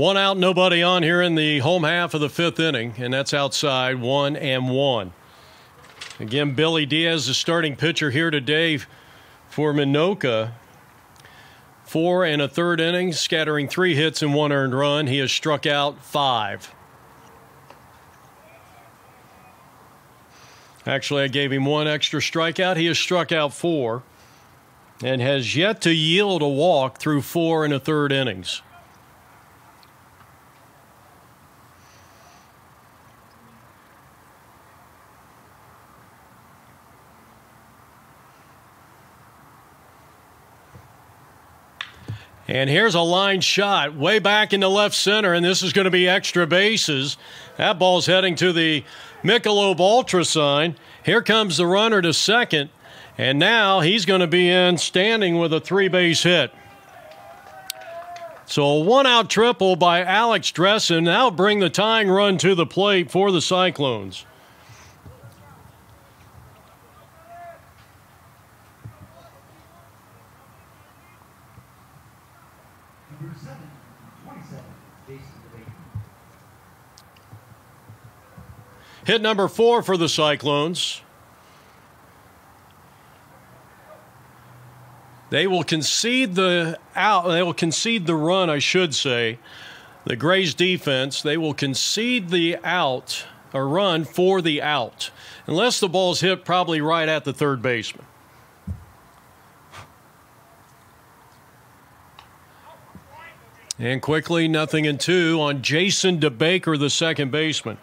One out, nobody on here in the home half of the fifth inning, and that's outside one and one. Again, Billy Diaz, the starting pitcher here today for Minnoka. Four and a third innings, scattering three hits and one earned run. He has struck out five. Actually, I gave him one extra strikeout. He has struck out four and has yet to yield a walk through four and a third innings. And here's a line shot way back into left center, and this is going to be extra bases. That ball's heading to the Michelob Ultra sign. Here comes the runner to second, and now he's going to be in standing with a three base hit. So a one out triple by Alex Dressen. Now bring the tying run to the plate for the Cyclones. Hit number four for the Cyclones. They will concede the out. They will concede the run, I should say. The Grays defense. They will concede the out or run for the out, unless the ball's hit probably right at the third baseman. And quickly, nothing in two on Jason DeBaker, the second baseman.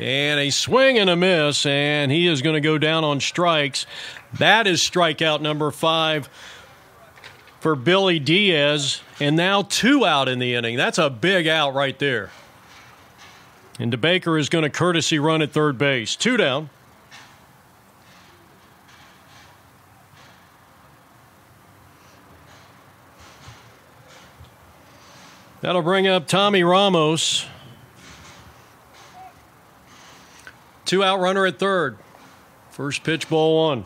And a swing and a miss, and he is going to go down on strikes. That is strikeout number five for Billy Diaz, and now two out in the inning. That's a big out right there. And DeBaker is going to courtesy run at third base. Two down. That'll bring up Tommy Ramos. Two out runner at third. First pitch, ball one.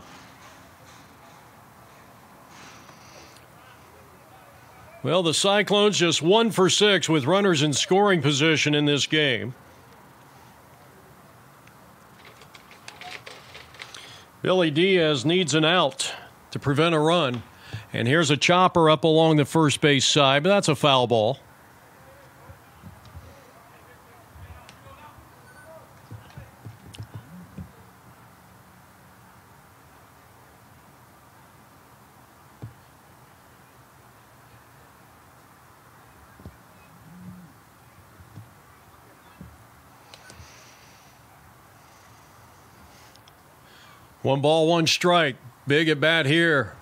Well, the Cyclones just one for six with runners in scoring position in this game. Billy Diaz needs an out to prevent a run. And here's a chopper up along the first base side, but that's a foul ball. One ball, one strike. Big at bat here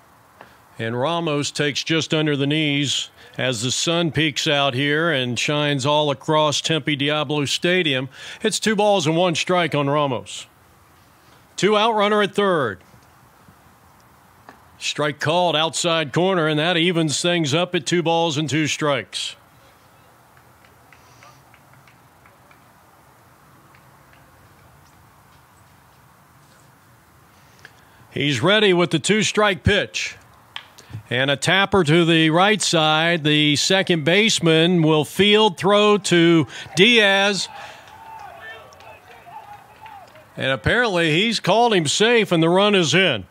And Ramos takes just under the knees as the sun peeks out here and shines all across Tempe Diablo Stadium. It's two balls and one strike on Ramos. Two out runner at third. Strike called outside corner, and that evens things up at two balls and two strikes. He's ready with the two strike pitch. And a tapper to the right side. The second baseman will field throw to Diaz. And apparently he's called him safe, and the run is in.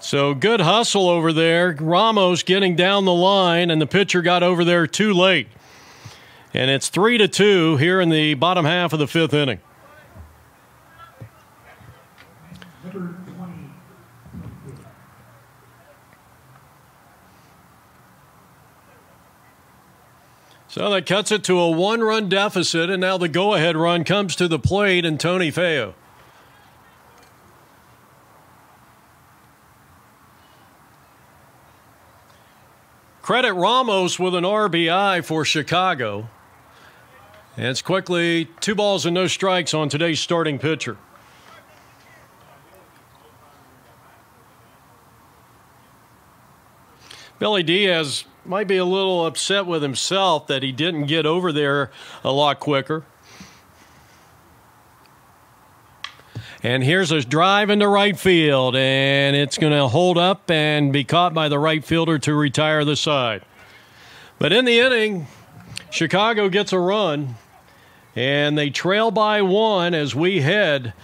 So good hustle over there. Ramos getting down the line, and the pitcher got over there too late. And it's three to two here in the bottom half of the fifth inning. So that cuts it to a one run deficit, and now the go ahead run comes to the plate and Tony Feo. Credit Ramos with an RBI for Chicago. And it's quickly two balls and no strikes on today's starting pitcher. Billy Diaz might be a little upset with himself that he didn't get over there a lot quicker. And here's a drive into right field, and it's going to hold up and be caught by the right fielder to retire the side. But in the inning, Chicago gets a run, and they trail by one as we head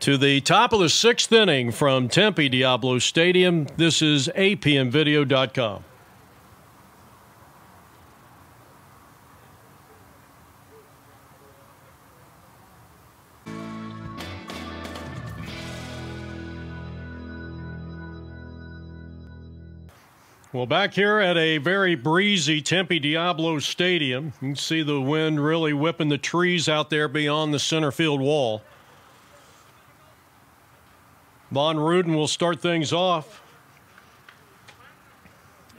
to the top of the sixth inning from Tempe Diablo Stadium. This is APNvideo.com. Well, back here at a very breezy Tempe Diablo Stadium, you can see the wind really whipping the trees out there beyond the center field wall. Von Ruden will start things off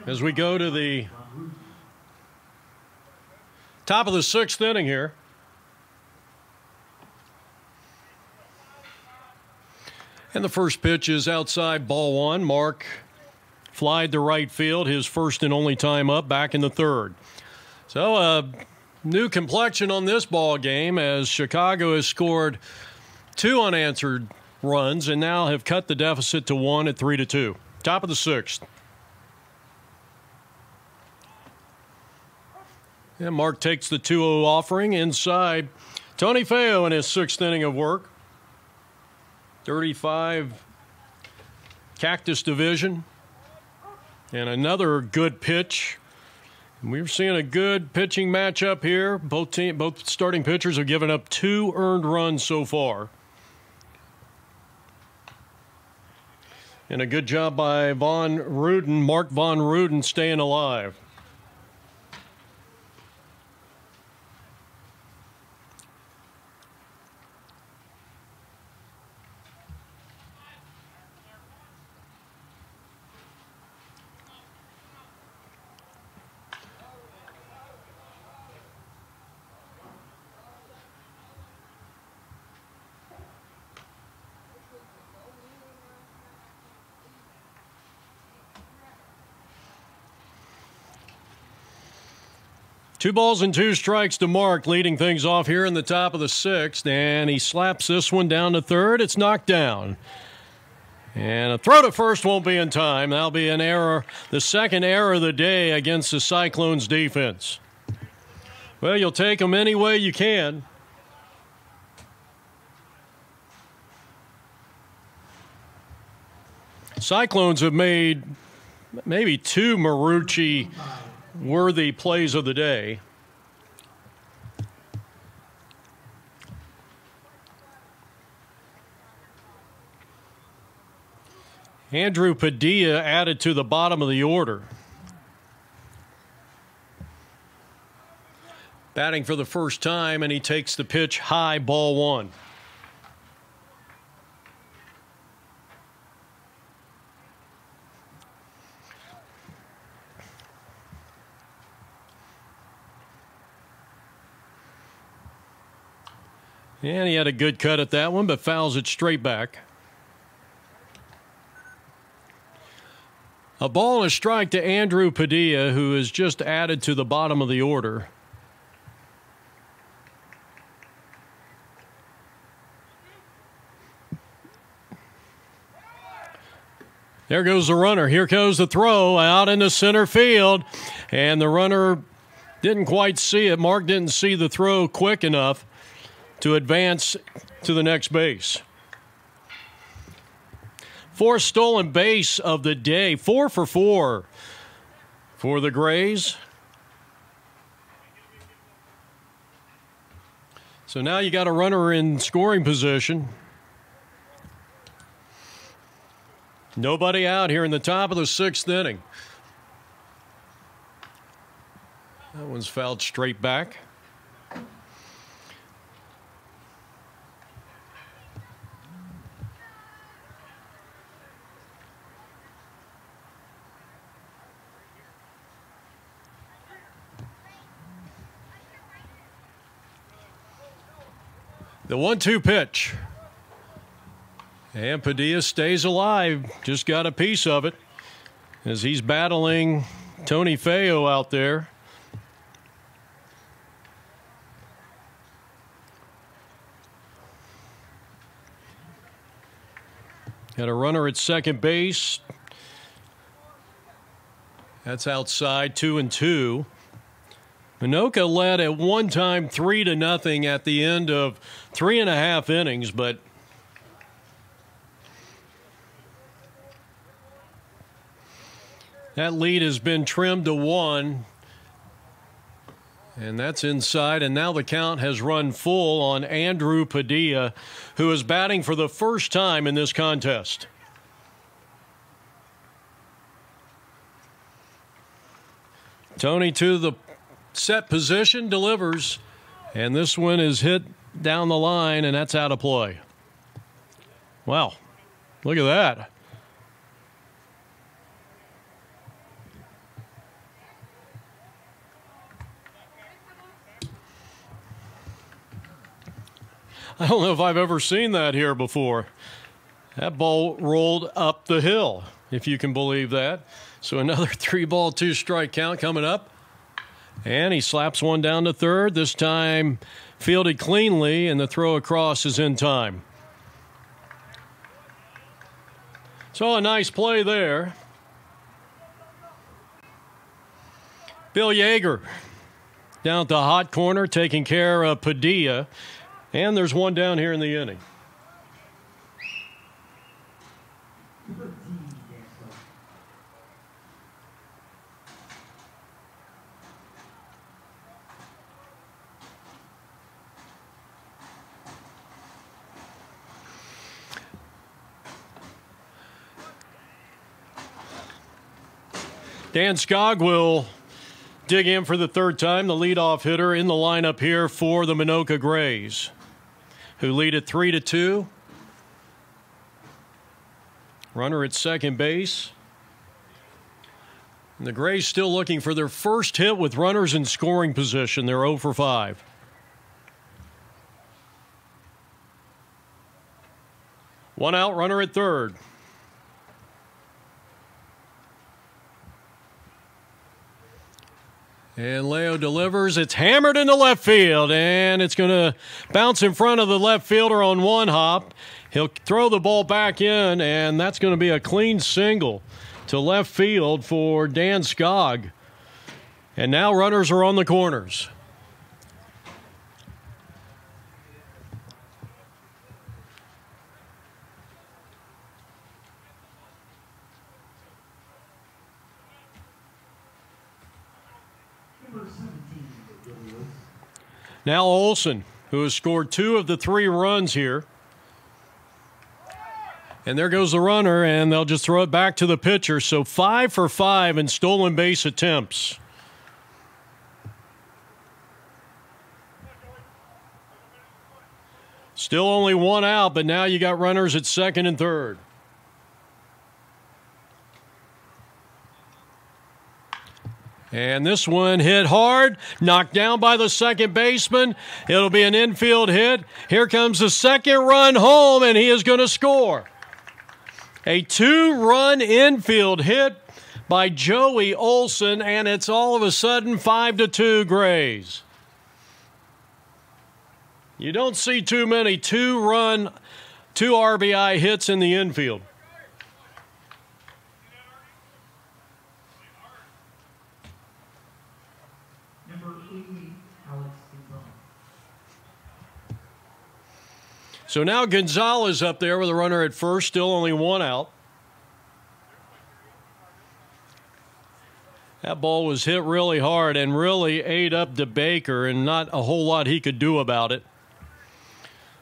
as we go to the top of the sixth inning here. And the first pitch is outside ball one. Mark flied to right field, his first and only time up back in the third. So a uh, new complexion on this ball game as Chicago has scored two unanswered runs and now have cut the deficit to one at three to two. Top of the sixth. And Mark takes the 2 0 offering inside. Tony Feo in his sixth inning of work. 35 Cactus Division. And another good pitch. We're seeing a good pitching matchup here. Both team, both starting pitchers have given up two earned runs so far. And a good job by Von Ruden, Mark Von Ruden, staying alive. Two balls and two strikes to Mark, leading things off here in the top of the sixth, and he slaps this one down to third. It's knocked down. And a throw to first won't be in time. That'll be an error, the second error of the day against the Cyclones defense. Well, you'll take them any way you can. Cyclones have made maybe two Marucci worthy plays of the day. Andrew Padilla added to the bottom of the order. Batting for the first time, and he takes the pitch high, ball one. And he had a good cut at that one, but fouls it straight back. A ball and a strike to Andrew Padilla, who is just added to the bottom of the order. There goes the runner. Here goes the throw out into center field. And the runner didn't quite see it. Mark didn't see the throw quick enough to advance to the next base. Fourth stolen base of the day. Four for four for the Grays. So now you got a runner in scoring position. Nobody out here in the top of the sixth inning. That one's fouled straight back. The one two pitch. And Padilla stays alive. Just got a piece of it as he's battling Tony Feo out there. Got a runner at second base. That's outside, two and two. Minnoka led at one time three to nothing at the end of three and a half innings, but that lead has been trimmed to one. And that's inside. And now the count has run full on Andrew Padilla, who is batting for the first time in this contest. Tony to the set position, delivers, and this one is hit down the line, and that's out of play. Wow, look at that. I don't know if I've ever seen that here before. That ball rolled up the hill, if you can believe that. So another *laughs* three ball, two strike count coming up. And he slaps one down to third, this time fielded cleanly, and the throw across is in time. So a nice play there. Bill Yeager down at the hot corner taking care of Padilla. And there's one down here in the inning. Dan Skog will dig in for the third time, the leadoff hitter in the lineup here for the Minnoka Grays, who lead at 3 to 2. Runner at second base. And the Grays still looking for their first hit with runners in scoring position. They're 0 for 5. One out, runner at third. And Leo delivers. It's hammered into left field, and it's going to bounce in front of the left fielder on one hop. He'll throw the ball back in, and that's going to be a clean single to left field for Dan Skog. And now runners are on the corners. Now Olson, who has scored two of the three runs here. And there goes the runner, and they'll just throw it back to the pitcher. So five for five in stolen base attempts. Still only one out, but now you got runners at second and third. And this one hit hard, knocked down by the second baseman. It'll be an infield hit. Here comes the second run home, and he is going to score. A two run infield hit by Joey Olson, and it's all of a sudden 5 to 2 Grays. You don't see too many two run, two RBI hits in the infield. So now Gonzalez up there with a runner at first, still only one out. That ball was hit really hard and really ate up DeBaker, and not a whole lot he could do about it.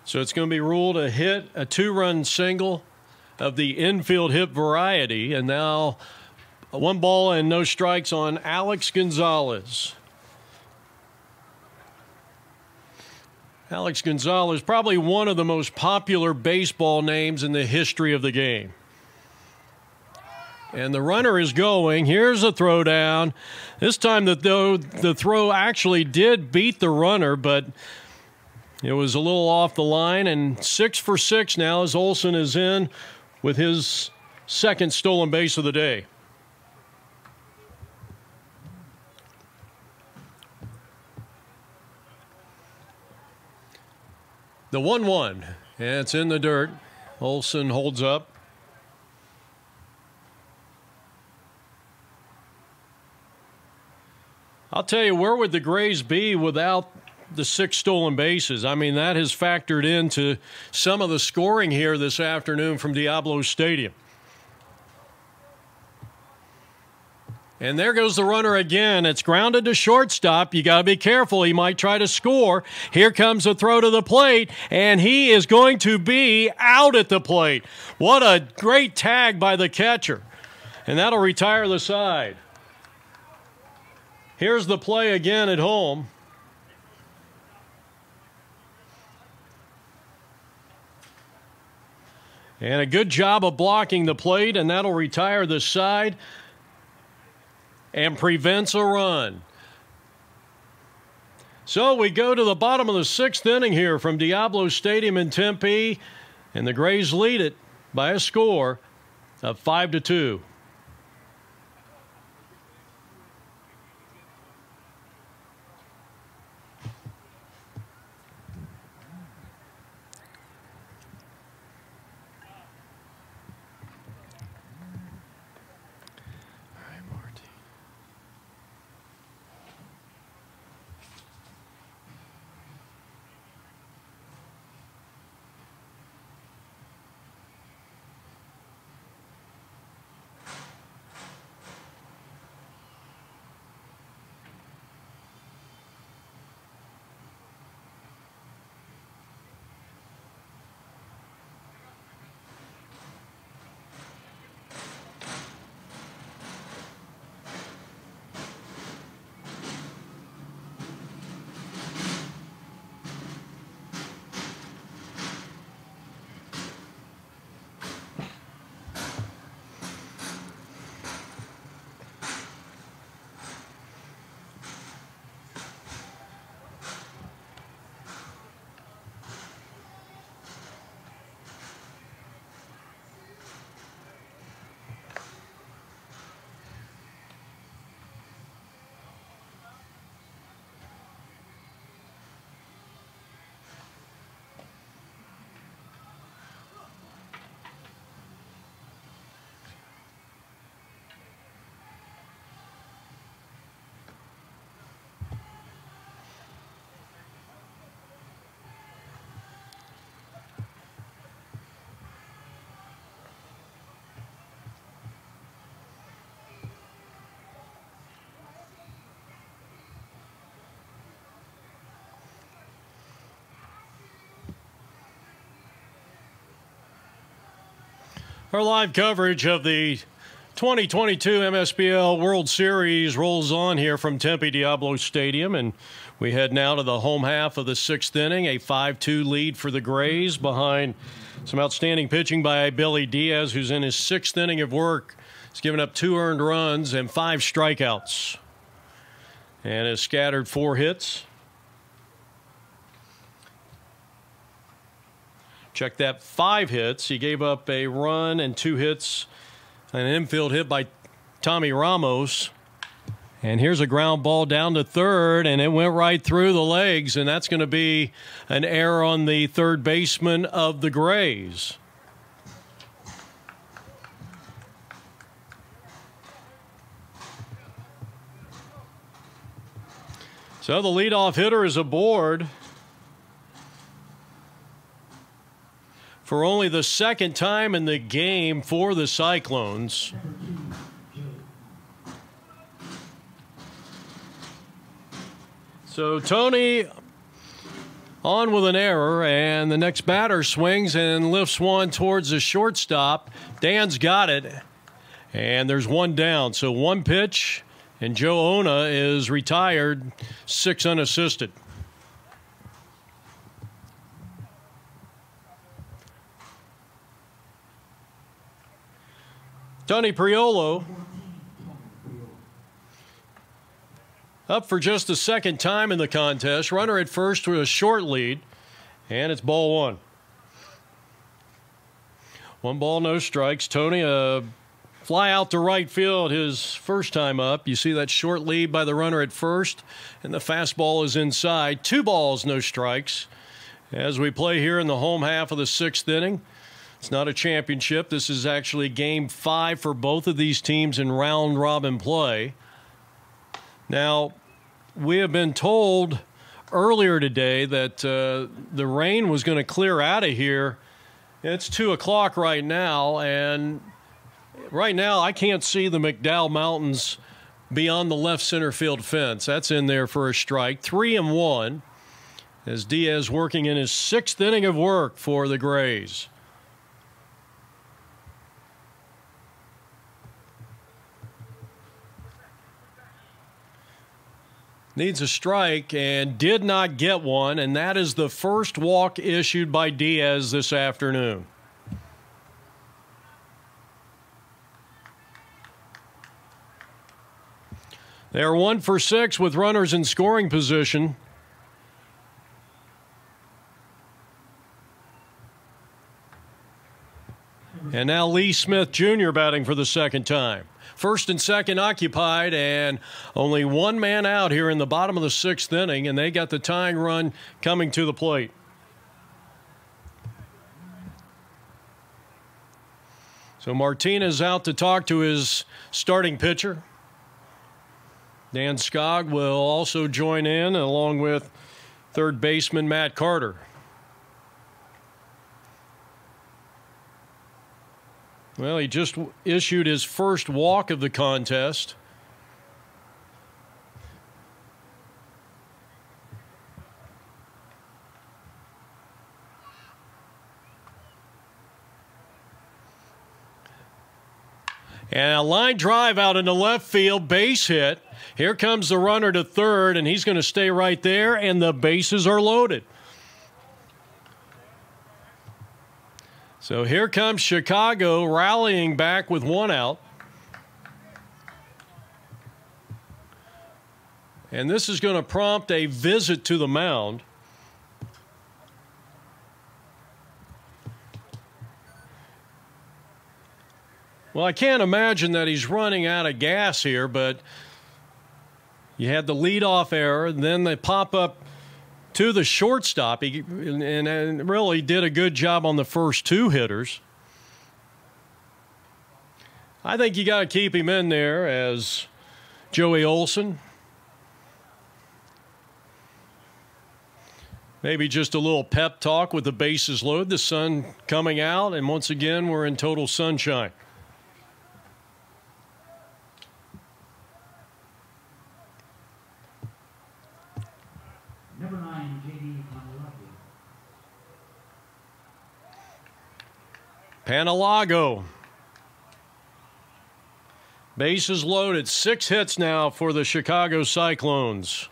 So it's going to be ruled a hit, a two run single of the infield hit variety. And now one ball and no strikes on Alex Gonzalez. Alex Gonzalez, probably one of the most popular baseball names in the history of the game. And the runner is going. Here's a throw down. This time, the, though, the throw actually did beat the runner, but it was a little off the line. And six for six now as Olson is in with his second stolen base of the day. The 1 1. And it's in the dirt. Olson holds up. I'll tell you, where would the Grays be without the six stolen bases? I mean, that has factored into some of the scoring here this afternoon from Diablo Stadium. And there goes the runner again. It's grounded to shortstop. You got to be careful. He might try to score. Here comes a throw to the plate, and he is going to be out at the plate. What a great tag by the catcher. And that'll retire the side. Here's the play again at home. And a good job of blocking the plate, and that'll retire the side and prevents a run. So we go to the bottom of the sixth inning here from Diablo Stadium in Tempe, and the Grays lead it by a score of 5 to 2. Our live coverage of the 2022 MSBL World Series rolls on here from Tempe Diablo Stadium, and we head now to the home half of the sixth inning. A 5 2 lead for the Grays behind some outstanding pitching by Billy Diaz, who's in his sixth inning of work. He's given up two earned runs and five strikeouts. and has scattered four hits. Check that five hits. He gave up a run and two hits, an infield hit by Tommy Ramos. And here's a ground ball down to third, and it went right through the legs, and that's going to be an error on the third baseman of the Grays. So the leadoff hitter is aboard for only the second time in the game for the Cyclones. So Tony on with an error, and the next batter swings and lifts one towards the shortstop. Dan's got it, and there's one down. So one pitch and Joe Ona is retired, six unassisted. Tony Priolo up for just the second time in the contest. Runner at first with a short lead, and it's ball one. One ball, no strikes. Tony, a fly out to right field his first time up. You see that short lead by the runner at first, and the fastball is inside. Two balls, no strikes. As we play here in the home half of the sixth inning, it's not a championship. This is actually game five for both of these teams in round robin play. Now, we have been told earlier today that uh, the rain was going to clear out of here. It's two o'clock right now, and right now I can't see the McDowell Mountains beyond the left center field fence. That's in there for a strike. Three and one as Diaz working in his sixth inning of work for the Grays. Needs a strike and did not get one, and that is the first walk issued by Diaz this afternoon. They are one for six with runners in scoring position. And now Lee Smith Jr. batting for the second time. First and second occupied, and only one man out here in the bottom of the sixth inning, and they got the tying run coming to the plate. So Martinez out to talk to his starting pitcher. Dan Skog will also join in along with third baseman Matt Carter. Well, he just issued his first walk of the contest. And a line drive out in the left field, base hit. Here comes the runner to third, and he's going to stay right there, and the bases are loaded. So here comes Chicago rallying back with one out. And this is going to prompt a visit to the mound. Well, I can't imagine that he's running out of gas here, but you had the leadoff error, and then they pop up to the shortstop. He, and, and really did a good job on the first two hitters. I think you got to keep him in there as Joey Olson. Maybe just a little pep talk with the bases loaded, the sun coming out, and once again, we're in total sunshine. Panalago. Bases loaded. Six hits now for the Chicago Cyclones.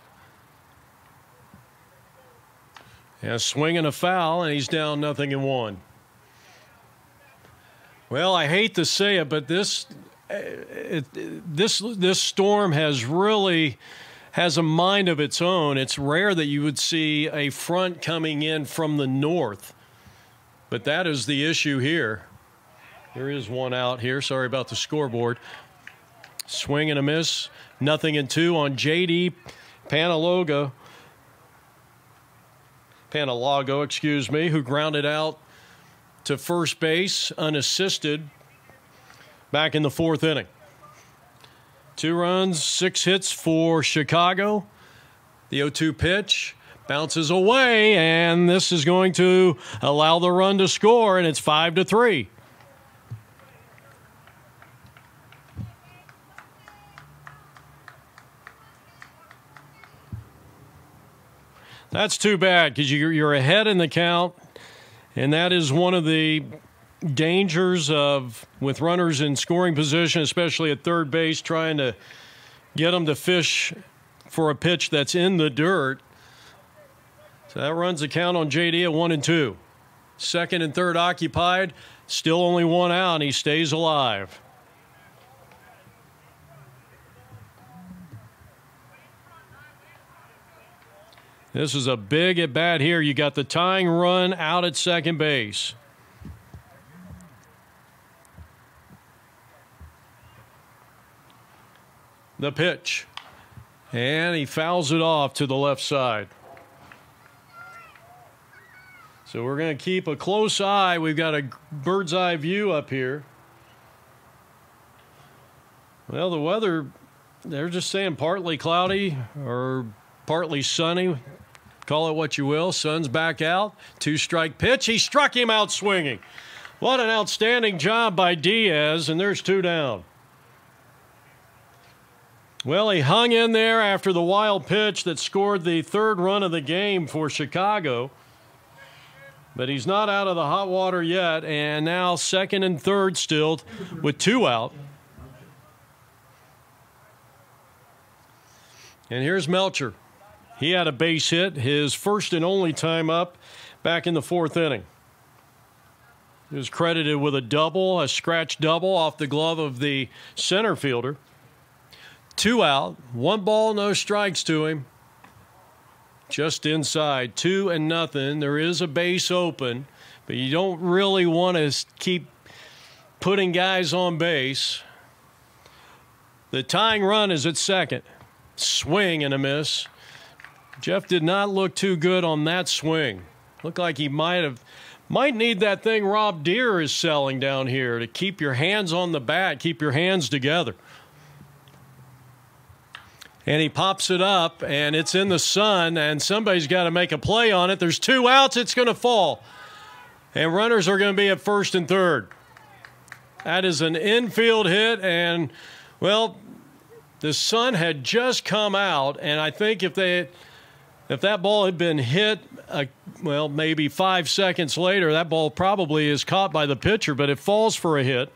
Yeah, swinging a foul, and he's down nothing in one. Well, I hate to say it, but this eh, it, this this storm has really has a mind of its own. It's rare that you would see a front coming in from the north, but that is the issue here. There is one out here. Sorry about the scoreboard. Swing and a miss. Nothing in two on JD Panalogo. Panalago, excuse me, who grounded out to first base unassisted back in the fourth inning. Two runs, six hits for Chicago. The 0 2 pitch bounces away, and this is going to allow the run to score, and it's 5 to 3. That's too bad because you're ahead in the count, and that is one of the dangers of with runners in scoring position, especially at third base, trying to get them to fish for a pitch that's in the dirt. So that runs the count on JD at one and two. Second and third occupied, still only one out, and he stays alive. This is a big at bat here. You got the tying run out at second base. The pitch. And he fouls it off to the left side. So we're going to keep a close eye. We've got a bird's eye view up here. Well, the weather, they're just saying partly cloudy or partly sunny. Call it what you will. Sun's back out. Two strike pitch. He struck him out swinging. What an outstanding job by Diaz, and there's two down. Well, he hung in there after the wild pitch that scored the third run of the game for Chicago. But he's not out of the hot water yet, and now second and third still with two out. And here's Melcher. He had a base hit, his first and only time up back in the fourth inning. He was credited with a double, a scratch double off the glove of the center fielder. Two out, one ball, no strikes to him. Just inside, two and nothing. There is a base open, but you don't really want to keep putting guys on base. The tying run is at second. Swing and a miss. Jeff did not look too good on that swing. Looked like he might have might need that thing Rob Deer is selling down here to keep your hands on the bat, keep your hands together. And he pops it up, and it's in the sun, and somebody's got to make a play on it. There's two outs, it's going to fall. And runners are going to be at first and third. That is an infield hit, and, well, the sun had just come out, and I think if they if that ball had been hit, uh, well, maybe five seconds later, that ball probably is caught by the pitcher, but it falls for a hit.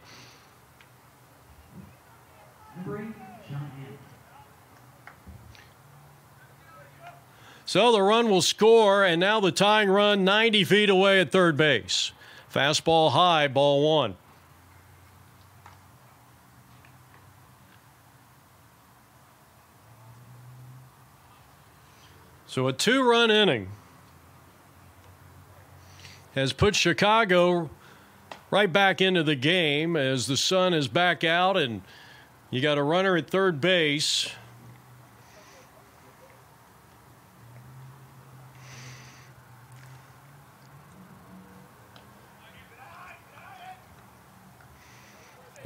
So the run will score, and now the tying run 90 feet away at third base. Fastball high, ball one. So a two run inning has put Chicago right back into the game as the sun is back out and you got a runner at third base.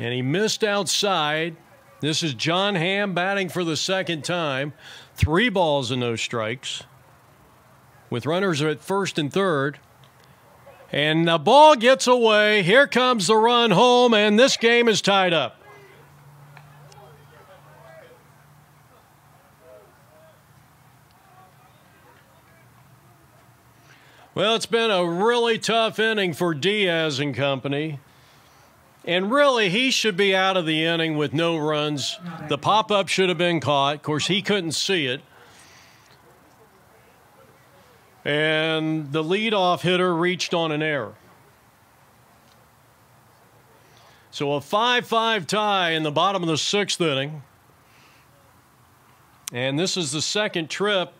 And he missed outside. This is John Hamm batting for the second time. Three balls and no strikes. With runners at first and third. And the ball gets away. Here comes the run home, and this game is tied up. Well, it's been a really tough inning for Diaz and company. And really, he should be out of the inning with no runs. The pop up should have been caught. Of course, he couldn't see it. And the leadoff hitter reached on an error. So a 5 5 tie in the bottom of the sixth inning. And this is the second trip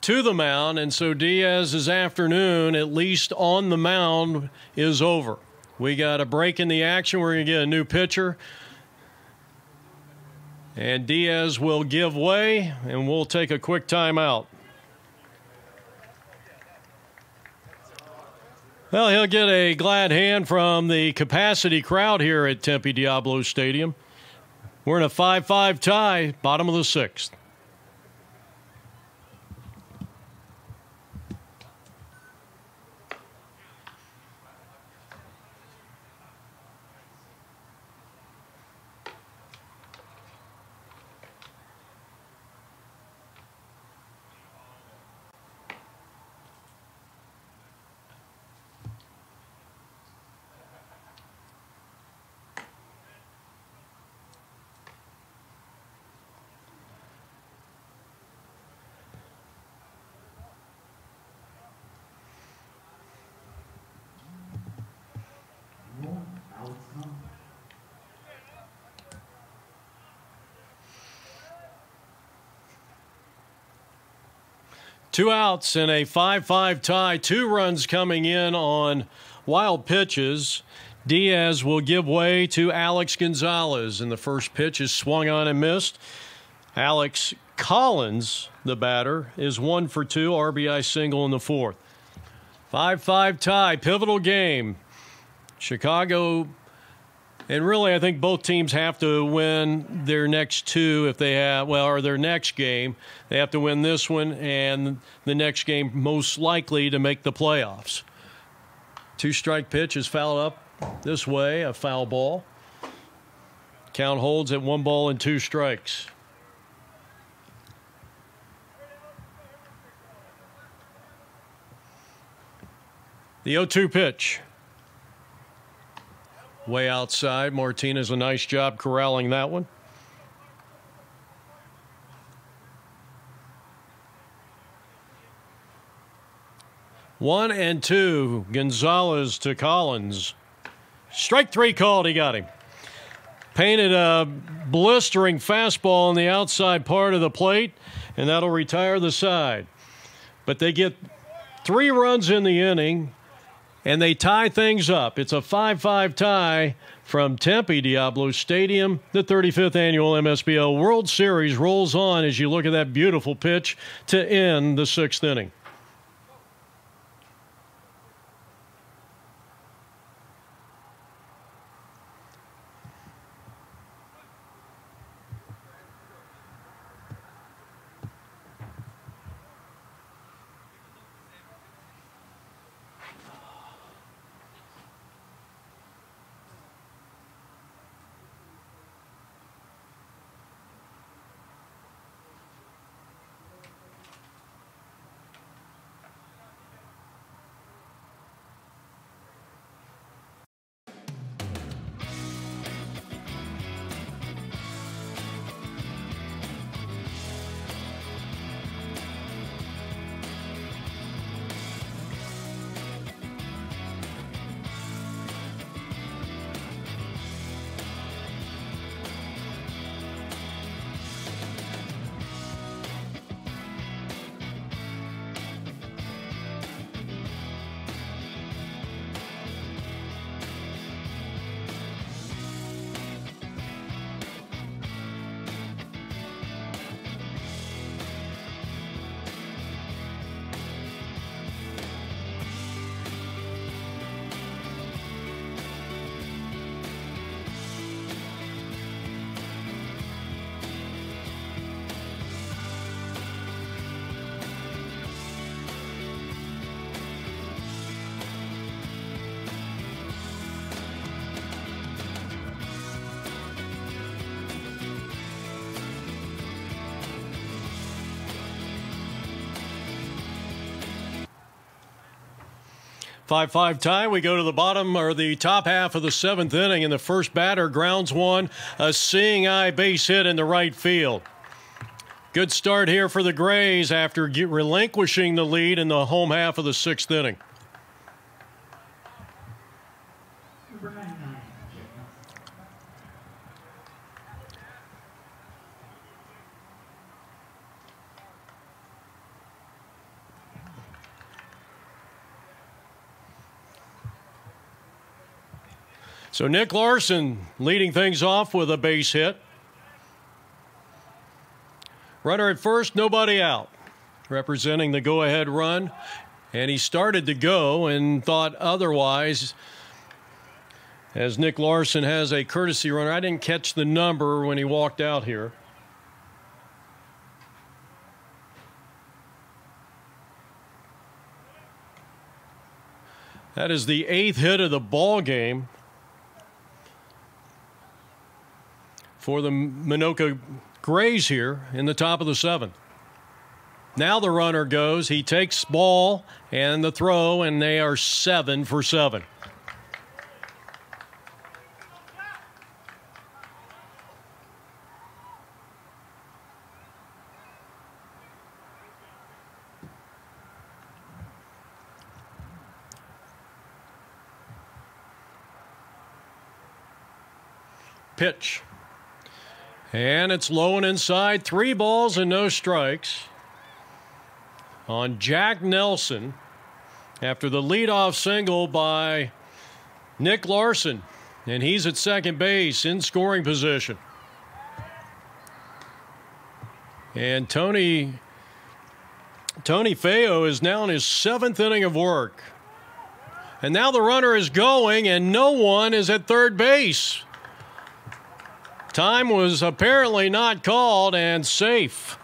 to the mound, and so Diaz's afternoon, at least on the mound, is over. We got a break in the action. We're going to get a new pitcher. And Diaz will give way, and we'll take a quick timeout. Well, he'll get a glad hand from the capacity crowd here at Tempe Diablo Stadium. We're in a 5 5 tie, bottom of the sixth. Two outs in a 5 5 tie, two runs coming in on wild pitches. Diaz will give way to Alex Gonzalez, and the first pitch is swung on and missed. Alex Collins, the batter, is one for two, RBI single in the fourth. 5 5 tie, pivotal game. Chicago and really, I think both teams have to win their next two if they have, well, or their next game. They have to win this one and the next game, most likely to make the playoffs. Two strike pitch is fouled up this way, a foul ball. Count holds at one ball and two strikes. The 0 2 pitch. Way outside. Martinez, a nice job corralling that one. One and two. Gonzalez to Collins. Strike three called. He got him. Painted a blistering fastball on the outside part of the plate, and that'll retire the side. But they get three runs in the inning and they tie things up. It's a 5 5 tie from Tempe Diablo Stadium. The 35th annual MSBL World Series rolls on as you look at that beautiful pitch to end the sixth inning. Five five tie. We go to the bottom or the top half of the seventh inning, and the first batter grounds one, a seeing eye base hit in the right field. Good start here for the Grays after relinquishing the lead in the home half of the sixth inning. So Nick Larson leading things off with a base hit. Runner at first, nobody out. Representing the go ahead run. And he started to go and thought otherwise. As Nick Larson has a courtesy runner. I didn't catch the number when he walked out here. That is the eighth hit of the ball game for the Minnoka Grays here in the top of the seventh. Now the runner goes. He takes ball and the throw, and they are seven for seven. Pitch. And it's low and inside. Three balls and no strikes on Jack Nelson after the leadoff single by Nick Larson. And he's at second base in scoring position. And Tony Tony Feo is now in his seventh inning of work. And now the runner is going, and no one is at third base. Time was apparently not called and safe.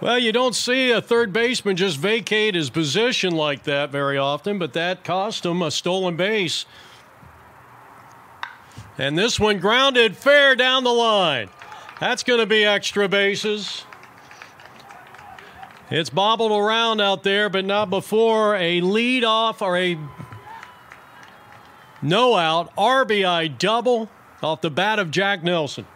Well, you don't see a third baseman just vacate his position like that very often, but that cost him a stolen base. And this one grounded fair down the line. That's going to be extra bases. It's bobbled around out there, but not before a lead off or a no out RBI double off the bat of Jack Nelson.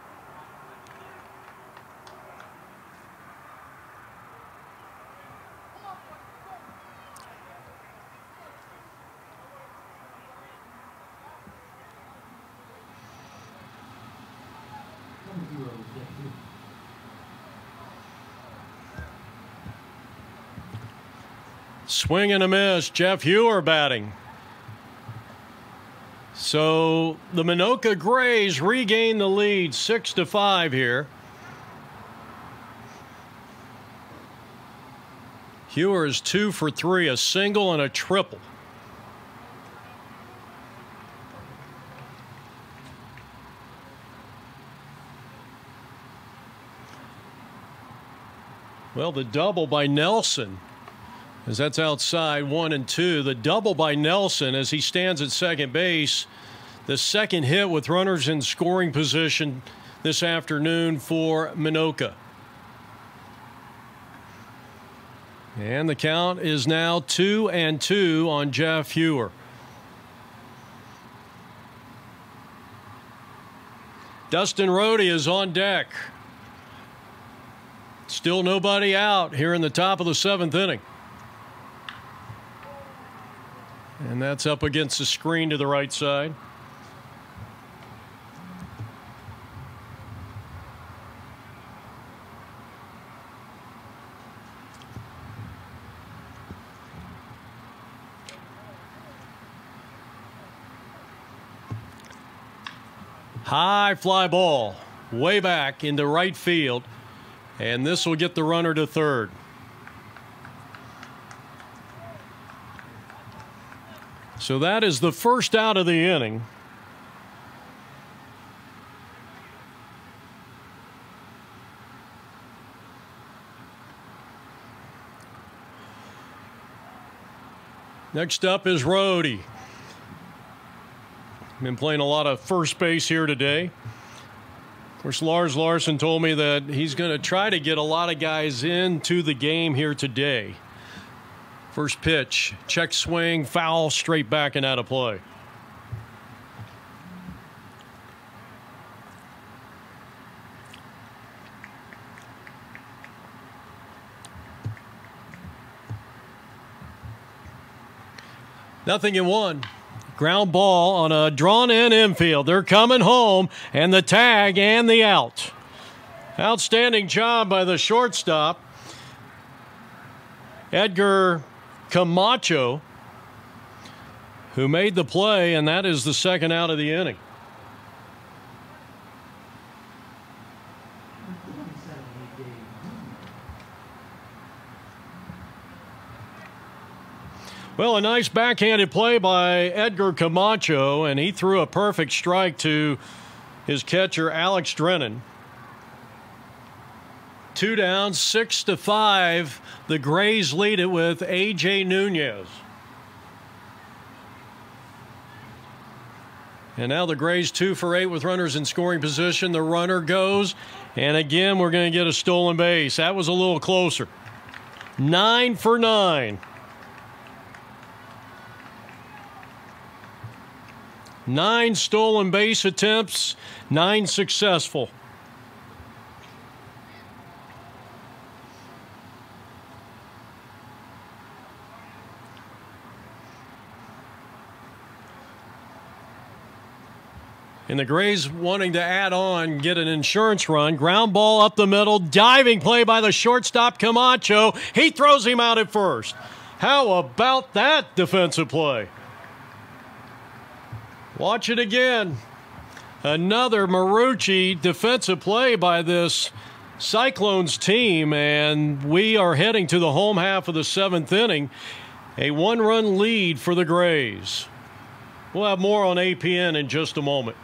Swing and a miss. Jeff Hewer batting. So the Minnoka Grays regain the lead six to five here. Hewer is two for three, a single and a triple. Well, the double by Nelson as that's outside one and two. The double by Nelson as he stands at second base. The second hit with runners in scoring position this afternoon for Minnoka. And the count is now two and two on Jeff Hewer. Dustin Rhodey is on deck. Still nobody out here in the top of the seventh inning. And that's up against the screen to the right side. High fly ball way back into right field. And this will get the runner to third. So that is the first out of the inning. Next up is Rhodey. Been playing a lot of first base here today. Of course, Lars Larson told me that he's going to try to get a lot of guys into the game here today. First pitch, check swing, foul, straight back and out of play. Nothing in one. Ground ball on a drawn in infield. They're coming home, and the tag and the out. Outstanding job by the shortstop, Edgar Camacho, who made the play, and that is the second out of the inning. Well, a nice backhanded play by Edgar Camacho, and he threw a perfect strike to his catcher, Alex Drennan. Two down, six to five. The Grays lead it with A.J. Nunez. And now the Grays two for eight with runners in scoring position. The runner goes, and again, we're going to get a stolen base. That was a little closer. Nine for nine. Nine stolen base attempts, nine successful. And the Grays wanting to add on, get an insurance run. Ground ball up the middle, diving play by the shortstop Camacho. He throws him out at first. How about that defensive play? Watch it again. Another Marucci defensive play by this Cyclones team, and we are heading to the home half of the seventh inning. A one run lead for the Grays. We'll have more on APN in just a moment.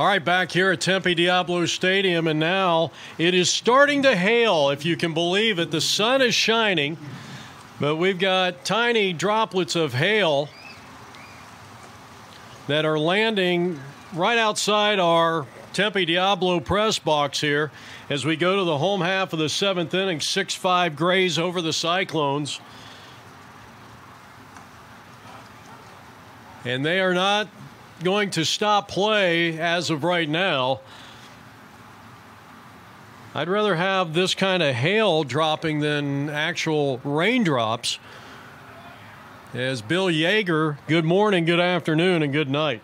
All right, back here at Tempe Diablo Stadium, and now it is starting to hail, if you can believe it. The sun is shining, but we've got tiny droplets of hail that are landing right outside our Tempe Diablo press box here as we go to the home half of the seventh inning. 6 5 Grays over the Cyclones. And they are not going to stop play as of right now. I'd rather have this kind of hail dropping than actual raindrops. As Bill Yeager, good morning, good afternoon, and good night.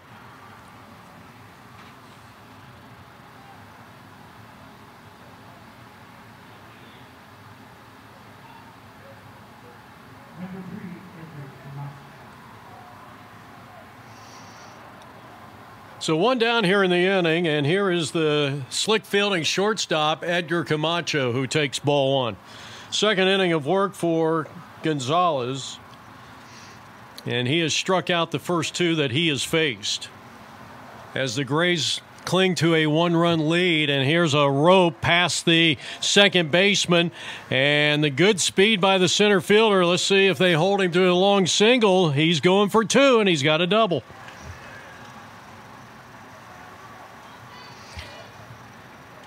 So one down here in the inning, and here is the slick fielding shortstop, Edgar Camacho, who takes ball one. Second inning of work for Gonzalez, and he has struck out the first two that he has faced. As the Grays cling to a one run lead, and here's a rope past the second baseman, and the good speed by the center fielder. Let's see if they hold him to a long single. He's going for two, and he's got a double.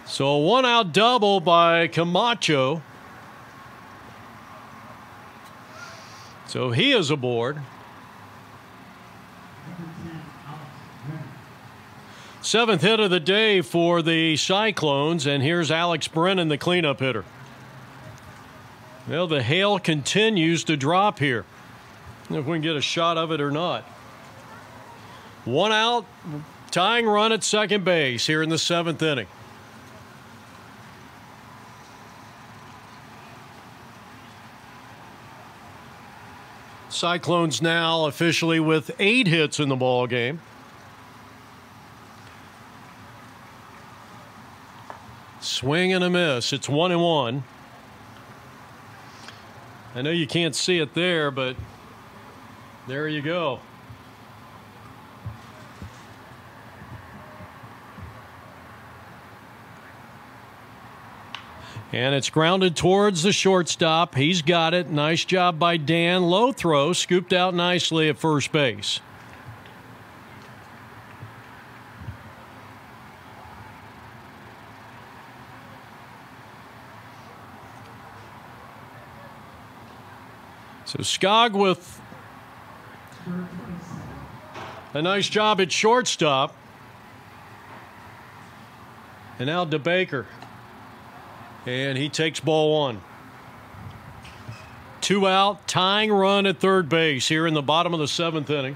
So a one out double by Camacho. So he is aboard. Seventh hit of the day for the Cyclones, and here's Alex Brennan, the cleanup hitter. Well, the hail continues to drop here. If we can get a shot of it or not. One out, tying run at second base here in the seventh inning. Cyclones now officially with eight hits in the ball game. Swing and a miss. It's one and one. I know you can't see it there, but there you go. And it's grounded towards the shortstop. He's got it. Nice job by Dan. Low throw, scooped out nicely at first base. So Skog with a nice job at shortstop. And now DeBaker. And he takes ball one. Two out, tying run at third base here in the bottom of the seventh inning.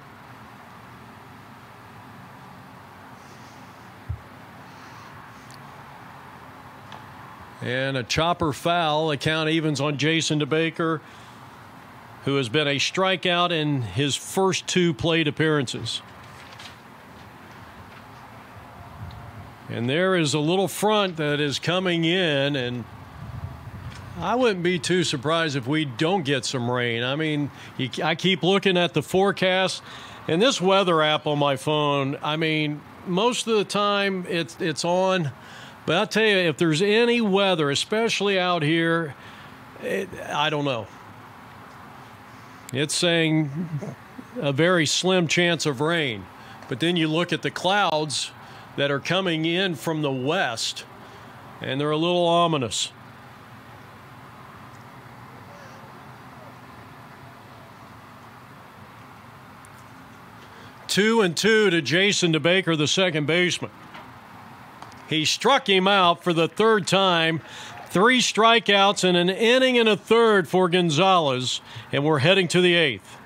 And a chopper foul. The count evens on Jason DeBaker, who has been a strikeout in his first two plate appearances. And there is a little front that is coming in, and I wouldn't be too surprised if we don't get some rain. I mean, I keep looking at the forecast, and this weather app on my phone, I mean, most of the time it's, it's on. But I'll tell you, if there's any weather, especially out here, it, I don't know. It's saying a very slim chance of rain. But then you look at the clouds that are coming in from the west, and they're a little ominous. Two and two to Jason DeBaker, the second baseman. He struck him out for the third time. Three strikeouts in an inning and a third for Gonzalez, and we're heading to the eighth.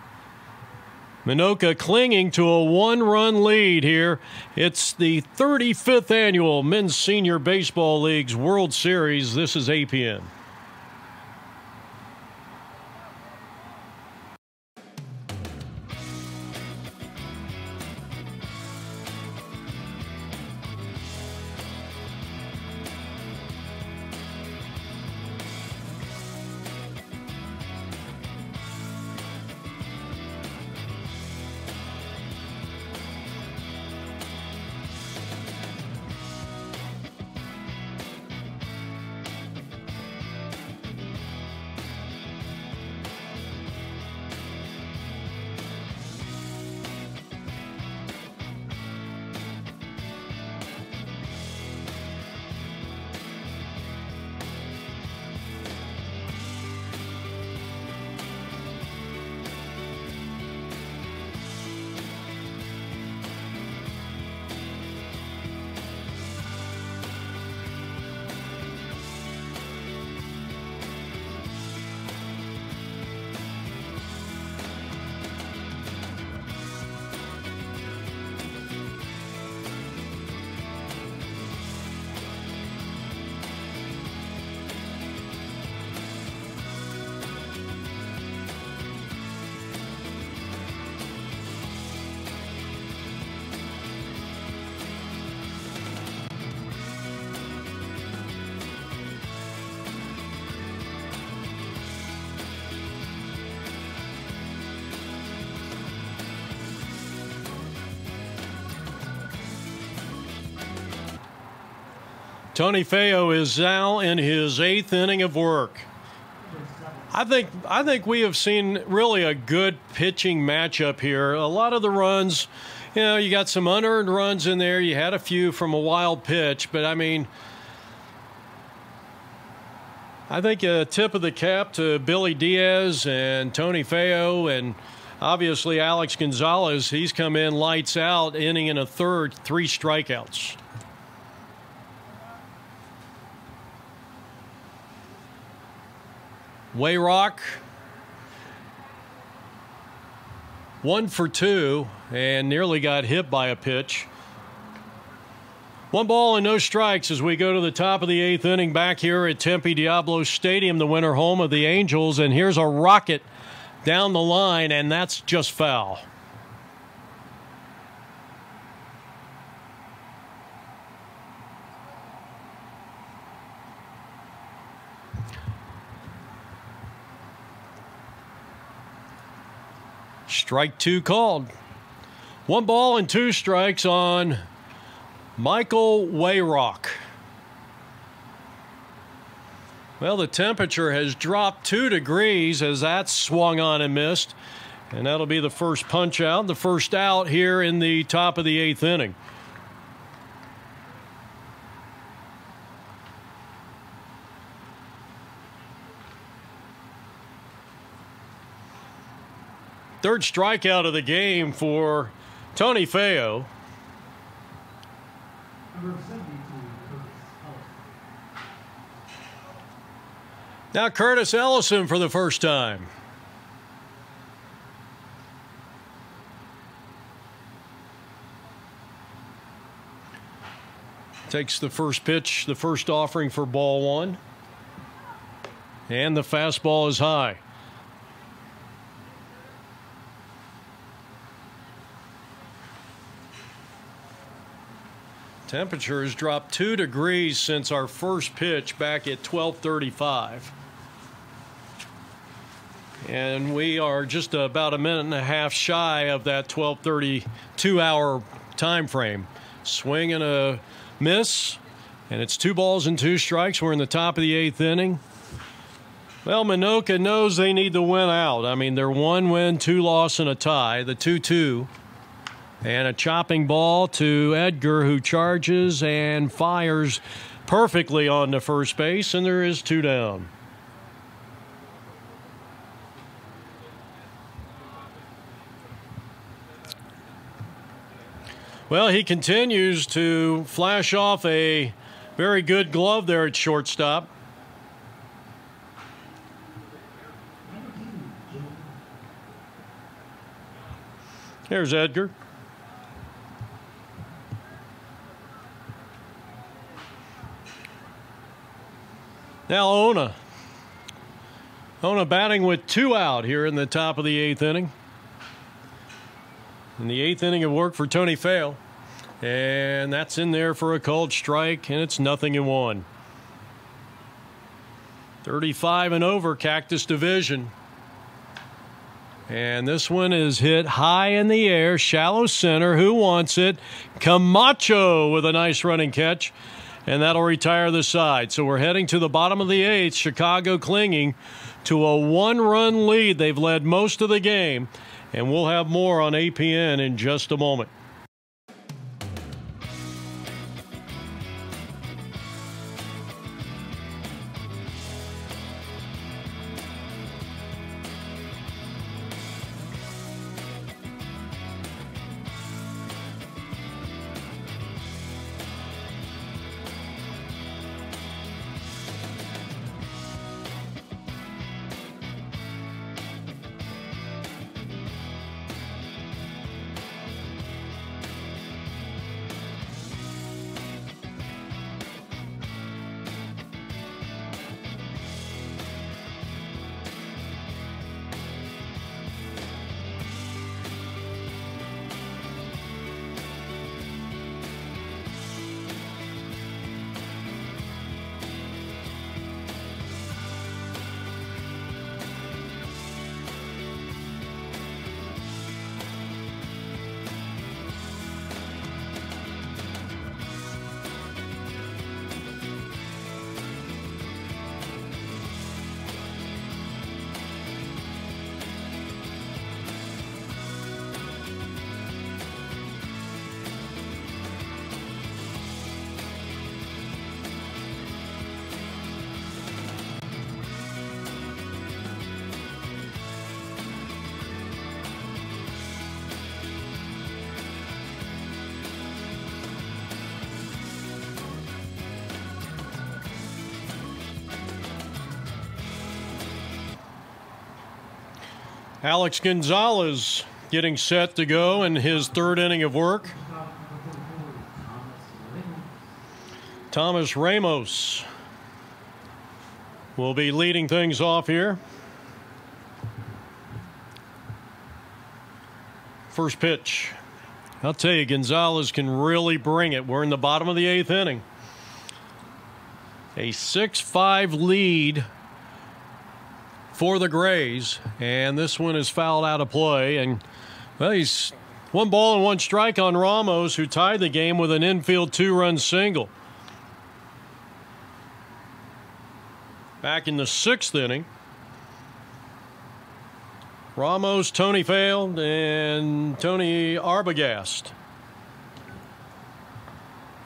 Minnoka clinging to a one run lead here. It's the 35th annual Men's Senior Baseball League's World Series. This is APN. Tony Feo is now in his eighth inning of work. I think I think we have seen really a good pitching matchup here. A lot of the runs, you know, you got some unearned runs in there. You had a few from a wild pitch, but I mean, I think a tip of the cap to Billy Diaz and Tony Feo and obviously Alex Gonzalez. He's come in lights out, inning in a third, three strikeouts. Wayrock, one for two, and nearly got hit by a pitch. One ball and no strikes as we go to the top of the eighth inning back here at Tempe Diablo Stadium, the winter home of the Angels. And here's a rocket down the line, and that's just foul. Strike two called. One ball and two strikes on Michael Wayrock. Well, the temperature has dropped two degrees as that swung on and missed. And that'll be the first punch out, the first out here in the top of the eighth inning. Third strikeout of the game for Tony Feo. Now Curtis Ellison for the first time. Takes the first pitch, the first offering for ball one. And the fastball is high. Temperature has dropped two degrees since our first pitch back at 1235. And we are just about a minute and a half shy of that 1232 hour time frame. Swing and a miss, and it's two balls and two strikes. We're in the top of the eighth inning. Well, Minnoka knows they need to win out. I mean, they're one win, two loss, and a tie, the 2 2. And a chopping ball to Edgar, who charges and fires perfectly on the first base, and there is two down. Well, he continues to flash off a very good glove there at shortstop. Here's Edgar. Now Ona. Ona batting with two out here in the top of the eighth inning. In the eighth inning of work for Tony Feo. And that's in there for a called strike, and it's nothing in one. 35 and over, Cactus Division. And this one is hit high in the air, shallow center. Who wants it? Camacho with a nice running catch and that'll retire the side. So we're heading to the bottom of the eighth. Chicago clinging to a one run lead. They've led most of the game, and we'll have more on APN in just a moment. Alex Gonzalez getting set to go in his third inning of work. Thomas Ramos will be leading things off here. First pitch. I'll tell you, Gonzalez can really bring it. We're in the bottom of the eighth inning. A 6 5 lead for the Grays, and this one is fouled out of play. And, well, he's one ball and one strike on Ramos, who tied the game with an infield two run single. Back in the sixth inning, Ramos, Tony Failed, and Tony Arbogast.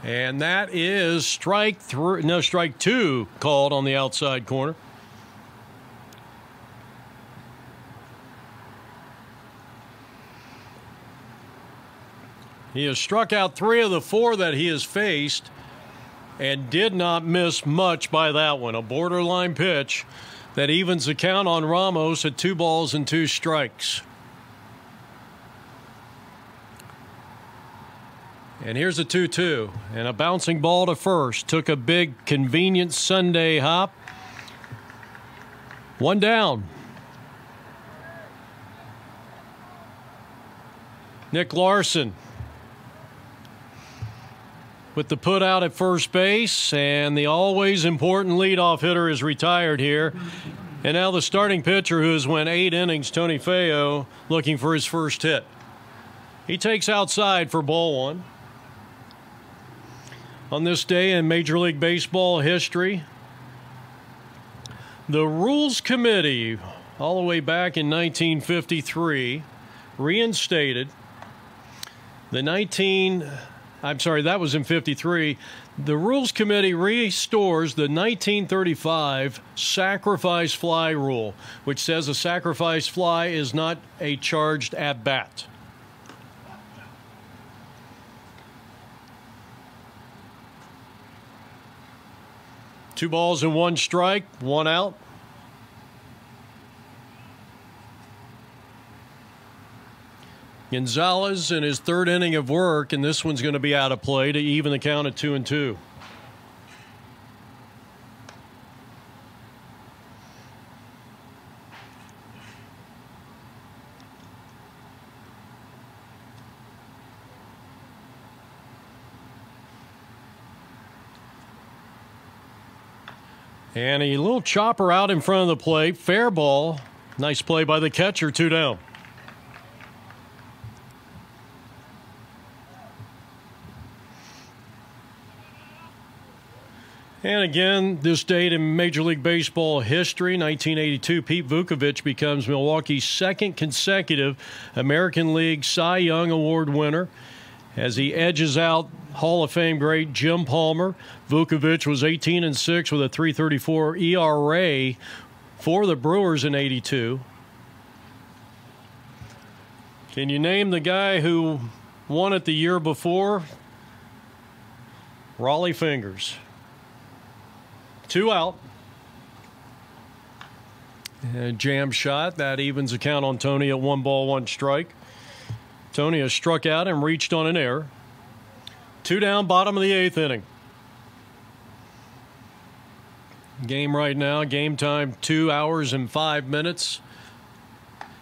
And that is strike three, no, strike two called on the outside corner. He has struck out three of the four that he has faced and did not miss much by that one. A borderline pitch that evens the count on Ramos at two balls and two strikes. And here's a 2 2. And a bouncing ball to first. Took a big, convenient Sunday hop. One down. Nick Larson with the put out at first base, and the always important leadoff hitter is retired here. And now the starting pitcher, who has went eight innings, Tony Feo, looking for his first hit. He takes outside for ball one. On this day in Major League Baseball history, the Rules Committee, all the way back in 1953, reinstated the 19- I'm sorry, that was in 53. The Rules Committee restores the 1935 sacrifice fly rule, which says a sacrifice fly is not a charged at bat. Two balls and one strike, one out. Gonzalez in his third inning of work, and this one's going to be out of play to even the count at two and two. And a little chopper out in front of the plate. Fair ball. Nice play by the catcher, two down. And again, this date in Major League Baseball history, 1982, Pete Vuckovich becomes Milwaukee's second consecutive American League Cy Young Award winner. As he edges out Hall of Fame great Jim Palmer, Vuckovich was 18 and 6 with a 334 ERA for the Brewers in 82. Can you name the guy who won it the year before? Rollie Fingers. Two out. Jam shot. That evens the count on Tony at one ball, one strike. Tony has struck out and reached on an error. Two down, bottom of the eighth inning. Game right now, game time two hours and five minutes.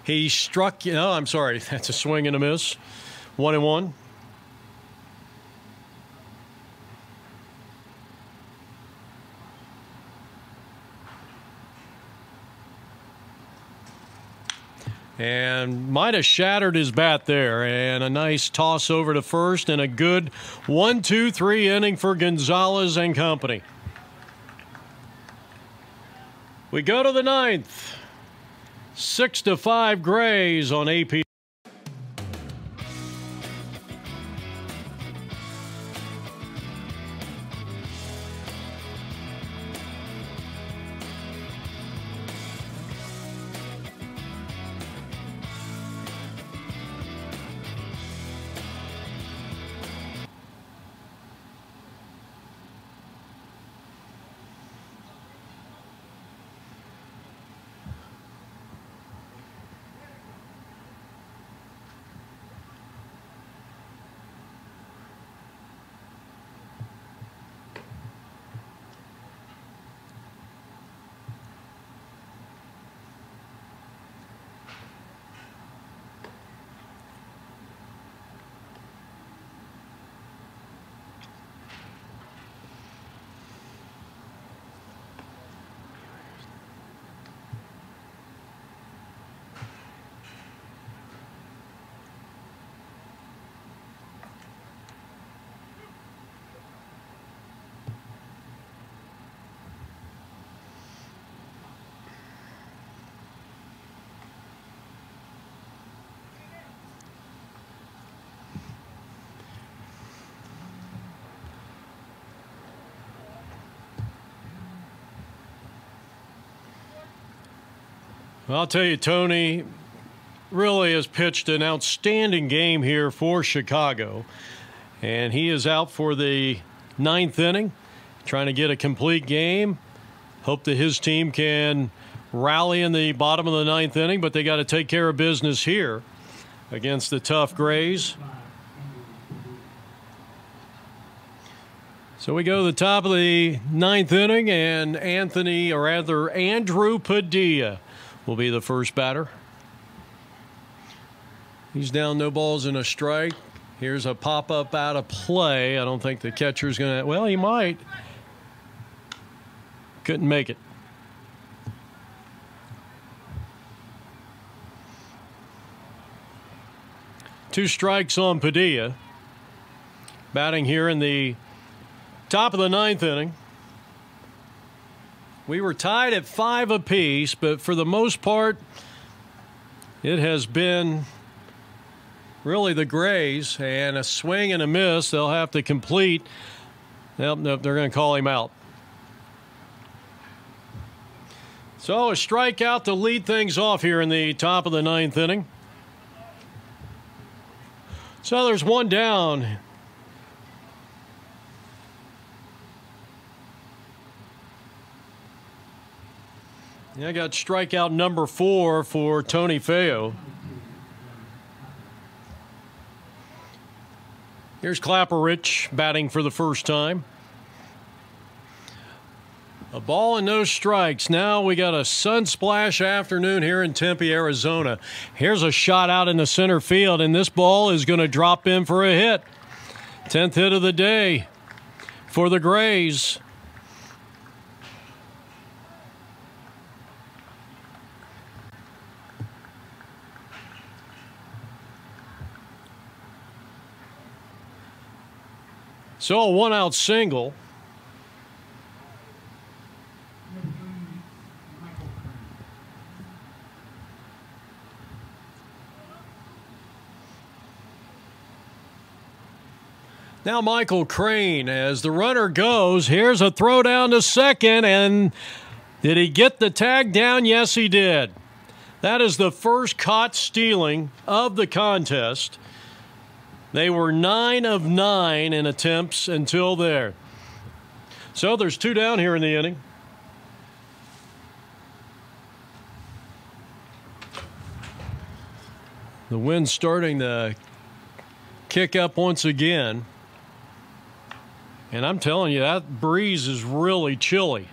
He struck, oh, I'm sorry, *laughs* that's a swing and a miss. One and one. And might have shattered his bat there. And a nice toss over to first, and a good one, two, three inning for Gonzalez and company. We go to the ninth. Six to five Grays on AP. I'll tell you, Tony really has pitched an outstanding game here for Chicago. And he is out for the ninth inning, trying to get a complete game. Hope that his team can rally in the bottom of the ninth inning, but they got to take care of business here against the tough Grays. So we go to the top of the ninth inning, and Anthony, or rather Andrew Padilla, will be the first batter. He's down no balls and a strike. Here's a pop up out of play. I don't think the catcher's going to, well, he might. Couldn't make it. Two strikes on Padilla. Batting here in the top of the ninth inning. We were tied at five apiece, but for the most part, it has been really the Grays, and a swing and a miss they'll have to complete. Nope, nope, they're going to call him out. So a strikeout to lead things off here in the top of the ninth inning. So there's one down. I got strikeout number four for Tony Feo. Here's Clapperich batting for the first time. A ball and no strikes. Now we got a sunsplash afternoon here in Tempe, Arizona. Here's a shot out in the center field, and this ball is going to drop in for a hit. 10th hit of the day for the Grays. So a one out single. Now Michael Crane, as the runner goes, here's a throw down to second, and did he get the tag down? Yes, he did. That is the first caught stealing of the contest. They were nine of nine in attempts until there. So there's two down here in the inning. The wind starting to kick up once again. And I'm telling you, that breeze is really chilly.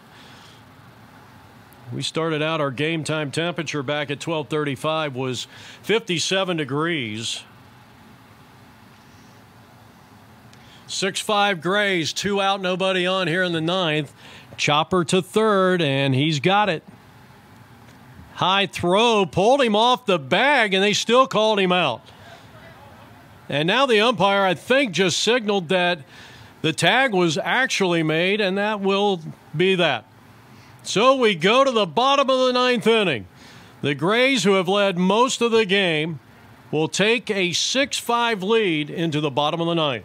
We started out our game time temperature back at 1235 was 57 degrees. Six five Grays, two out, nobody on here in the ninth. Chopper to third, and he's got it. High throw, pulled him off the bag, and they still called him out. And now the umpire, I think, just signaled that the tag was actually made, and that will be that. So we go to the bottom of the ninth inning. The Grays, who have led most of the game, will take a 6 5 lead into the bottom of the ninth.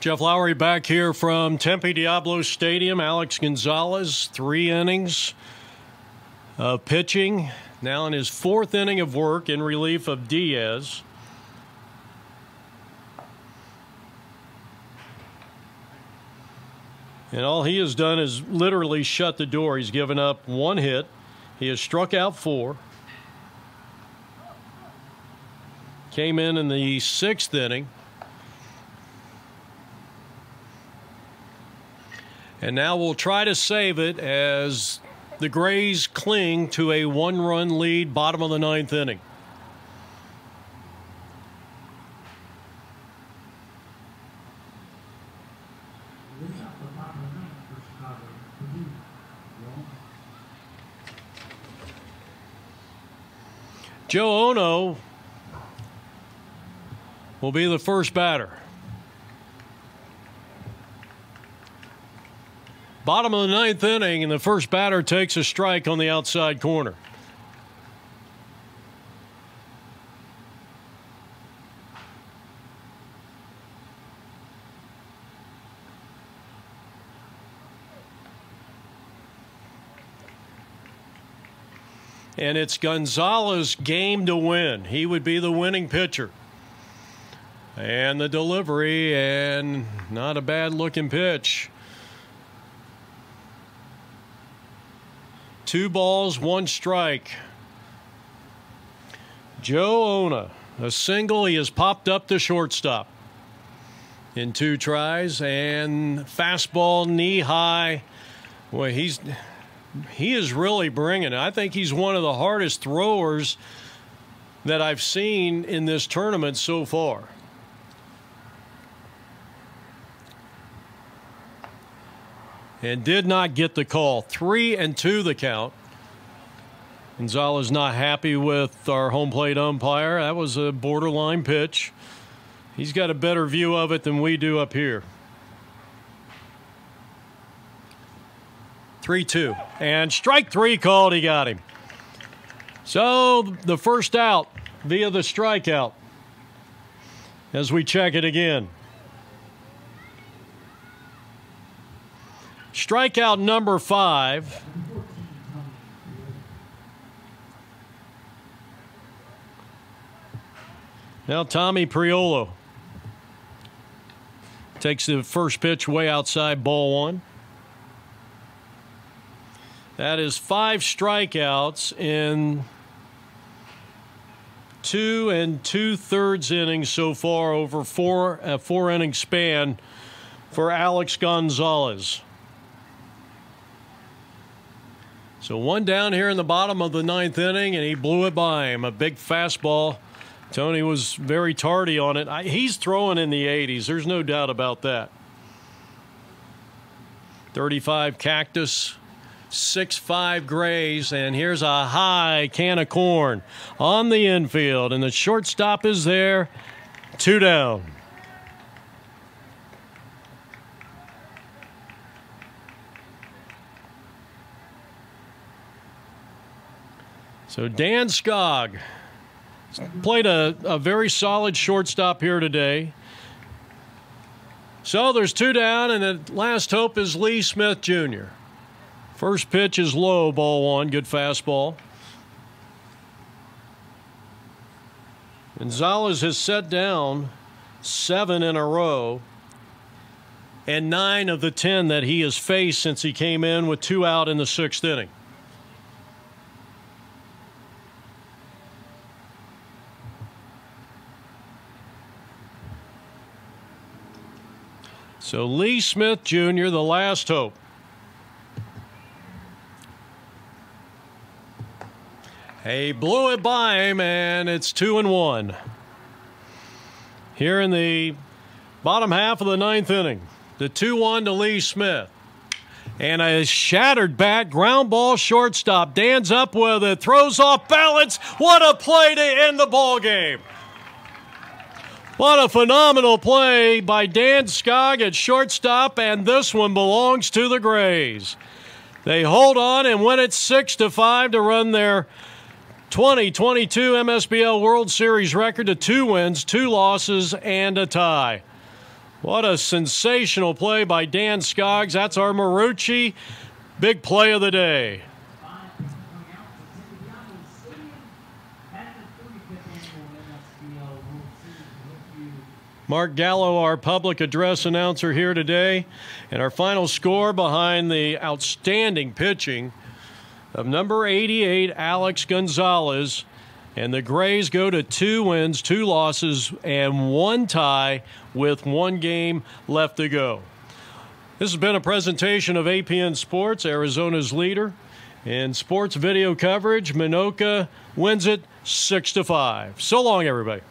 Jeff Lowery back here from Tempe Diablo Stadium. Alex Gonzalez, three innings of pitching. Now in his fourth inning of work in relief of Diaz. And all he has done is literally shut the door. He's given up one hit. He has struck out four. Came in in the sixth inning And now we'll try to save it as the Grays cling to a one run lead, bottom of the ninth inning. Joe Ono will be the first batter. Bottom of the ninth inning, and the first batter takes a strike on the outside corner. and it's Gonzalez' game to win. He would be the winning pitcher. And the delivery, and not a bad looking pitch. Two balls, one strike. Joe Ona, a single. He has popped up the shortstop in two tries, and fastball knee high. Well, he's he is really bringing it. I think he's one of the hardest throwers that I've seen in this tournament so far. And did not get the call. Three and two the count. Gonzalez not happy with our home plate umpire. That was a borderline pitch. He's got a better view of it than we do up here. 3 2. And strike three called, he got him. So the first out via the strikeout as we check it again. Strikeout number five. Now Tommy Priolo takes the first pitch way outside ball one. That is five strikeouts in two and two thirds innings so far over four a four inning span for Alex Gonzalez. So one down here in the bottom of the ninth inning, and he blew it by him. A big fastball. Tony was very tardy on it. I, he's throwing in the 80s. There's no doubt about that. 35 cactus six-five Grays, and here's a high can of corn on the infield, and the shortstop is there, two down. So Dan Skog played a, a very solid shortstop here today. So there's two down, and the last hope is Lee Smith Jr. First pitch is low, ball one, good fastball. Gonzalez has set down seven in a row and nine of the ten that he has faced since he came in with two out in the sixth inning. So Lee Smith Jr., the last hope. He blew it by him, and it's two and one. Here in the bottom half of the ninth inning, the 2 1 to Lee Smith. And a shattered bat, ground ball shortstop. Dan's up with it, throws off balance. What a play to end the ball game. What a phenomenal play by Dan Skog at shortstop, and this one belongs to the Grays. They hold on and win it six to five to run their 2022 MSBL World Series record to two wins, two losses, and a tie. What a sensational play by Dan Skoggs. That's our Marucci big play of the day. Mark Gallo, our public address announcer here today, and our final score behind the outstanding pitching of number 88, Alex Gonzalez. And the Grays go to two wins, two losses, and one tie with one game left to go. This has been a presentation of APN Sports, Arizona's leader in sports video coverage. Minnoka wins it 6 to 5. So long, everybody.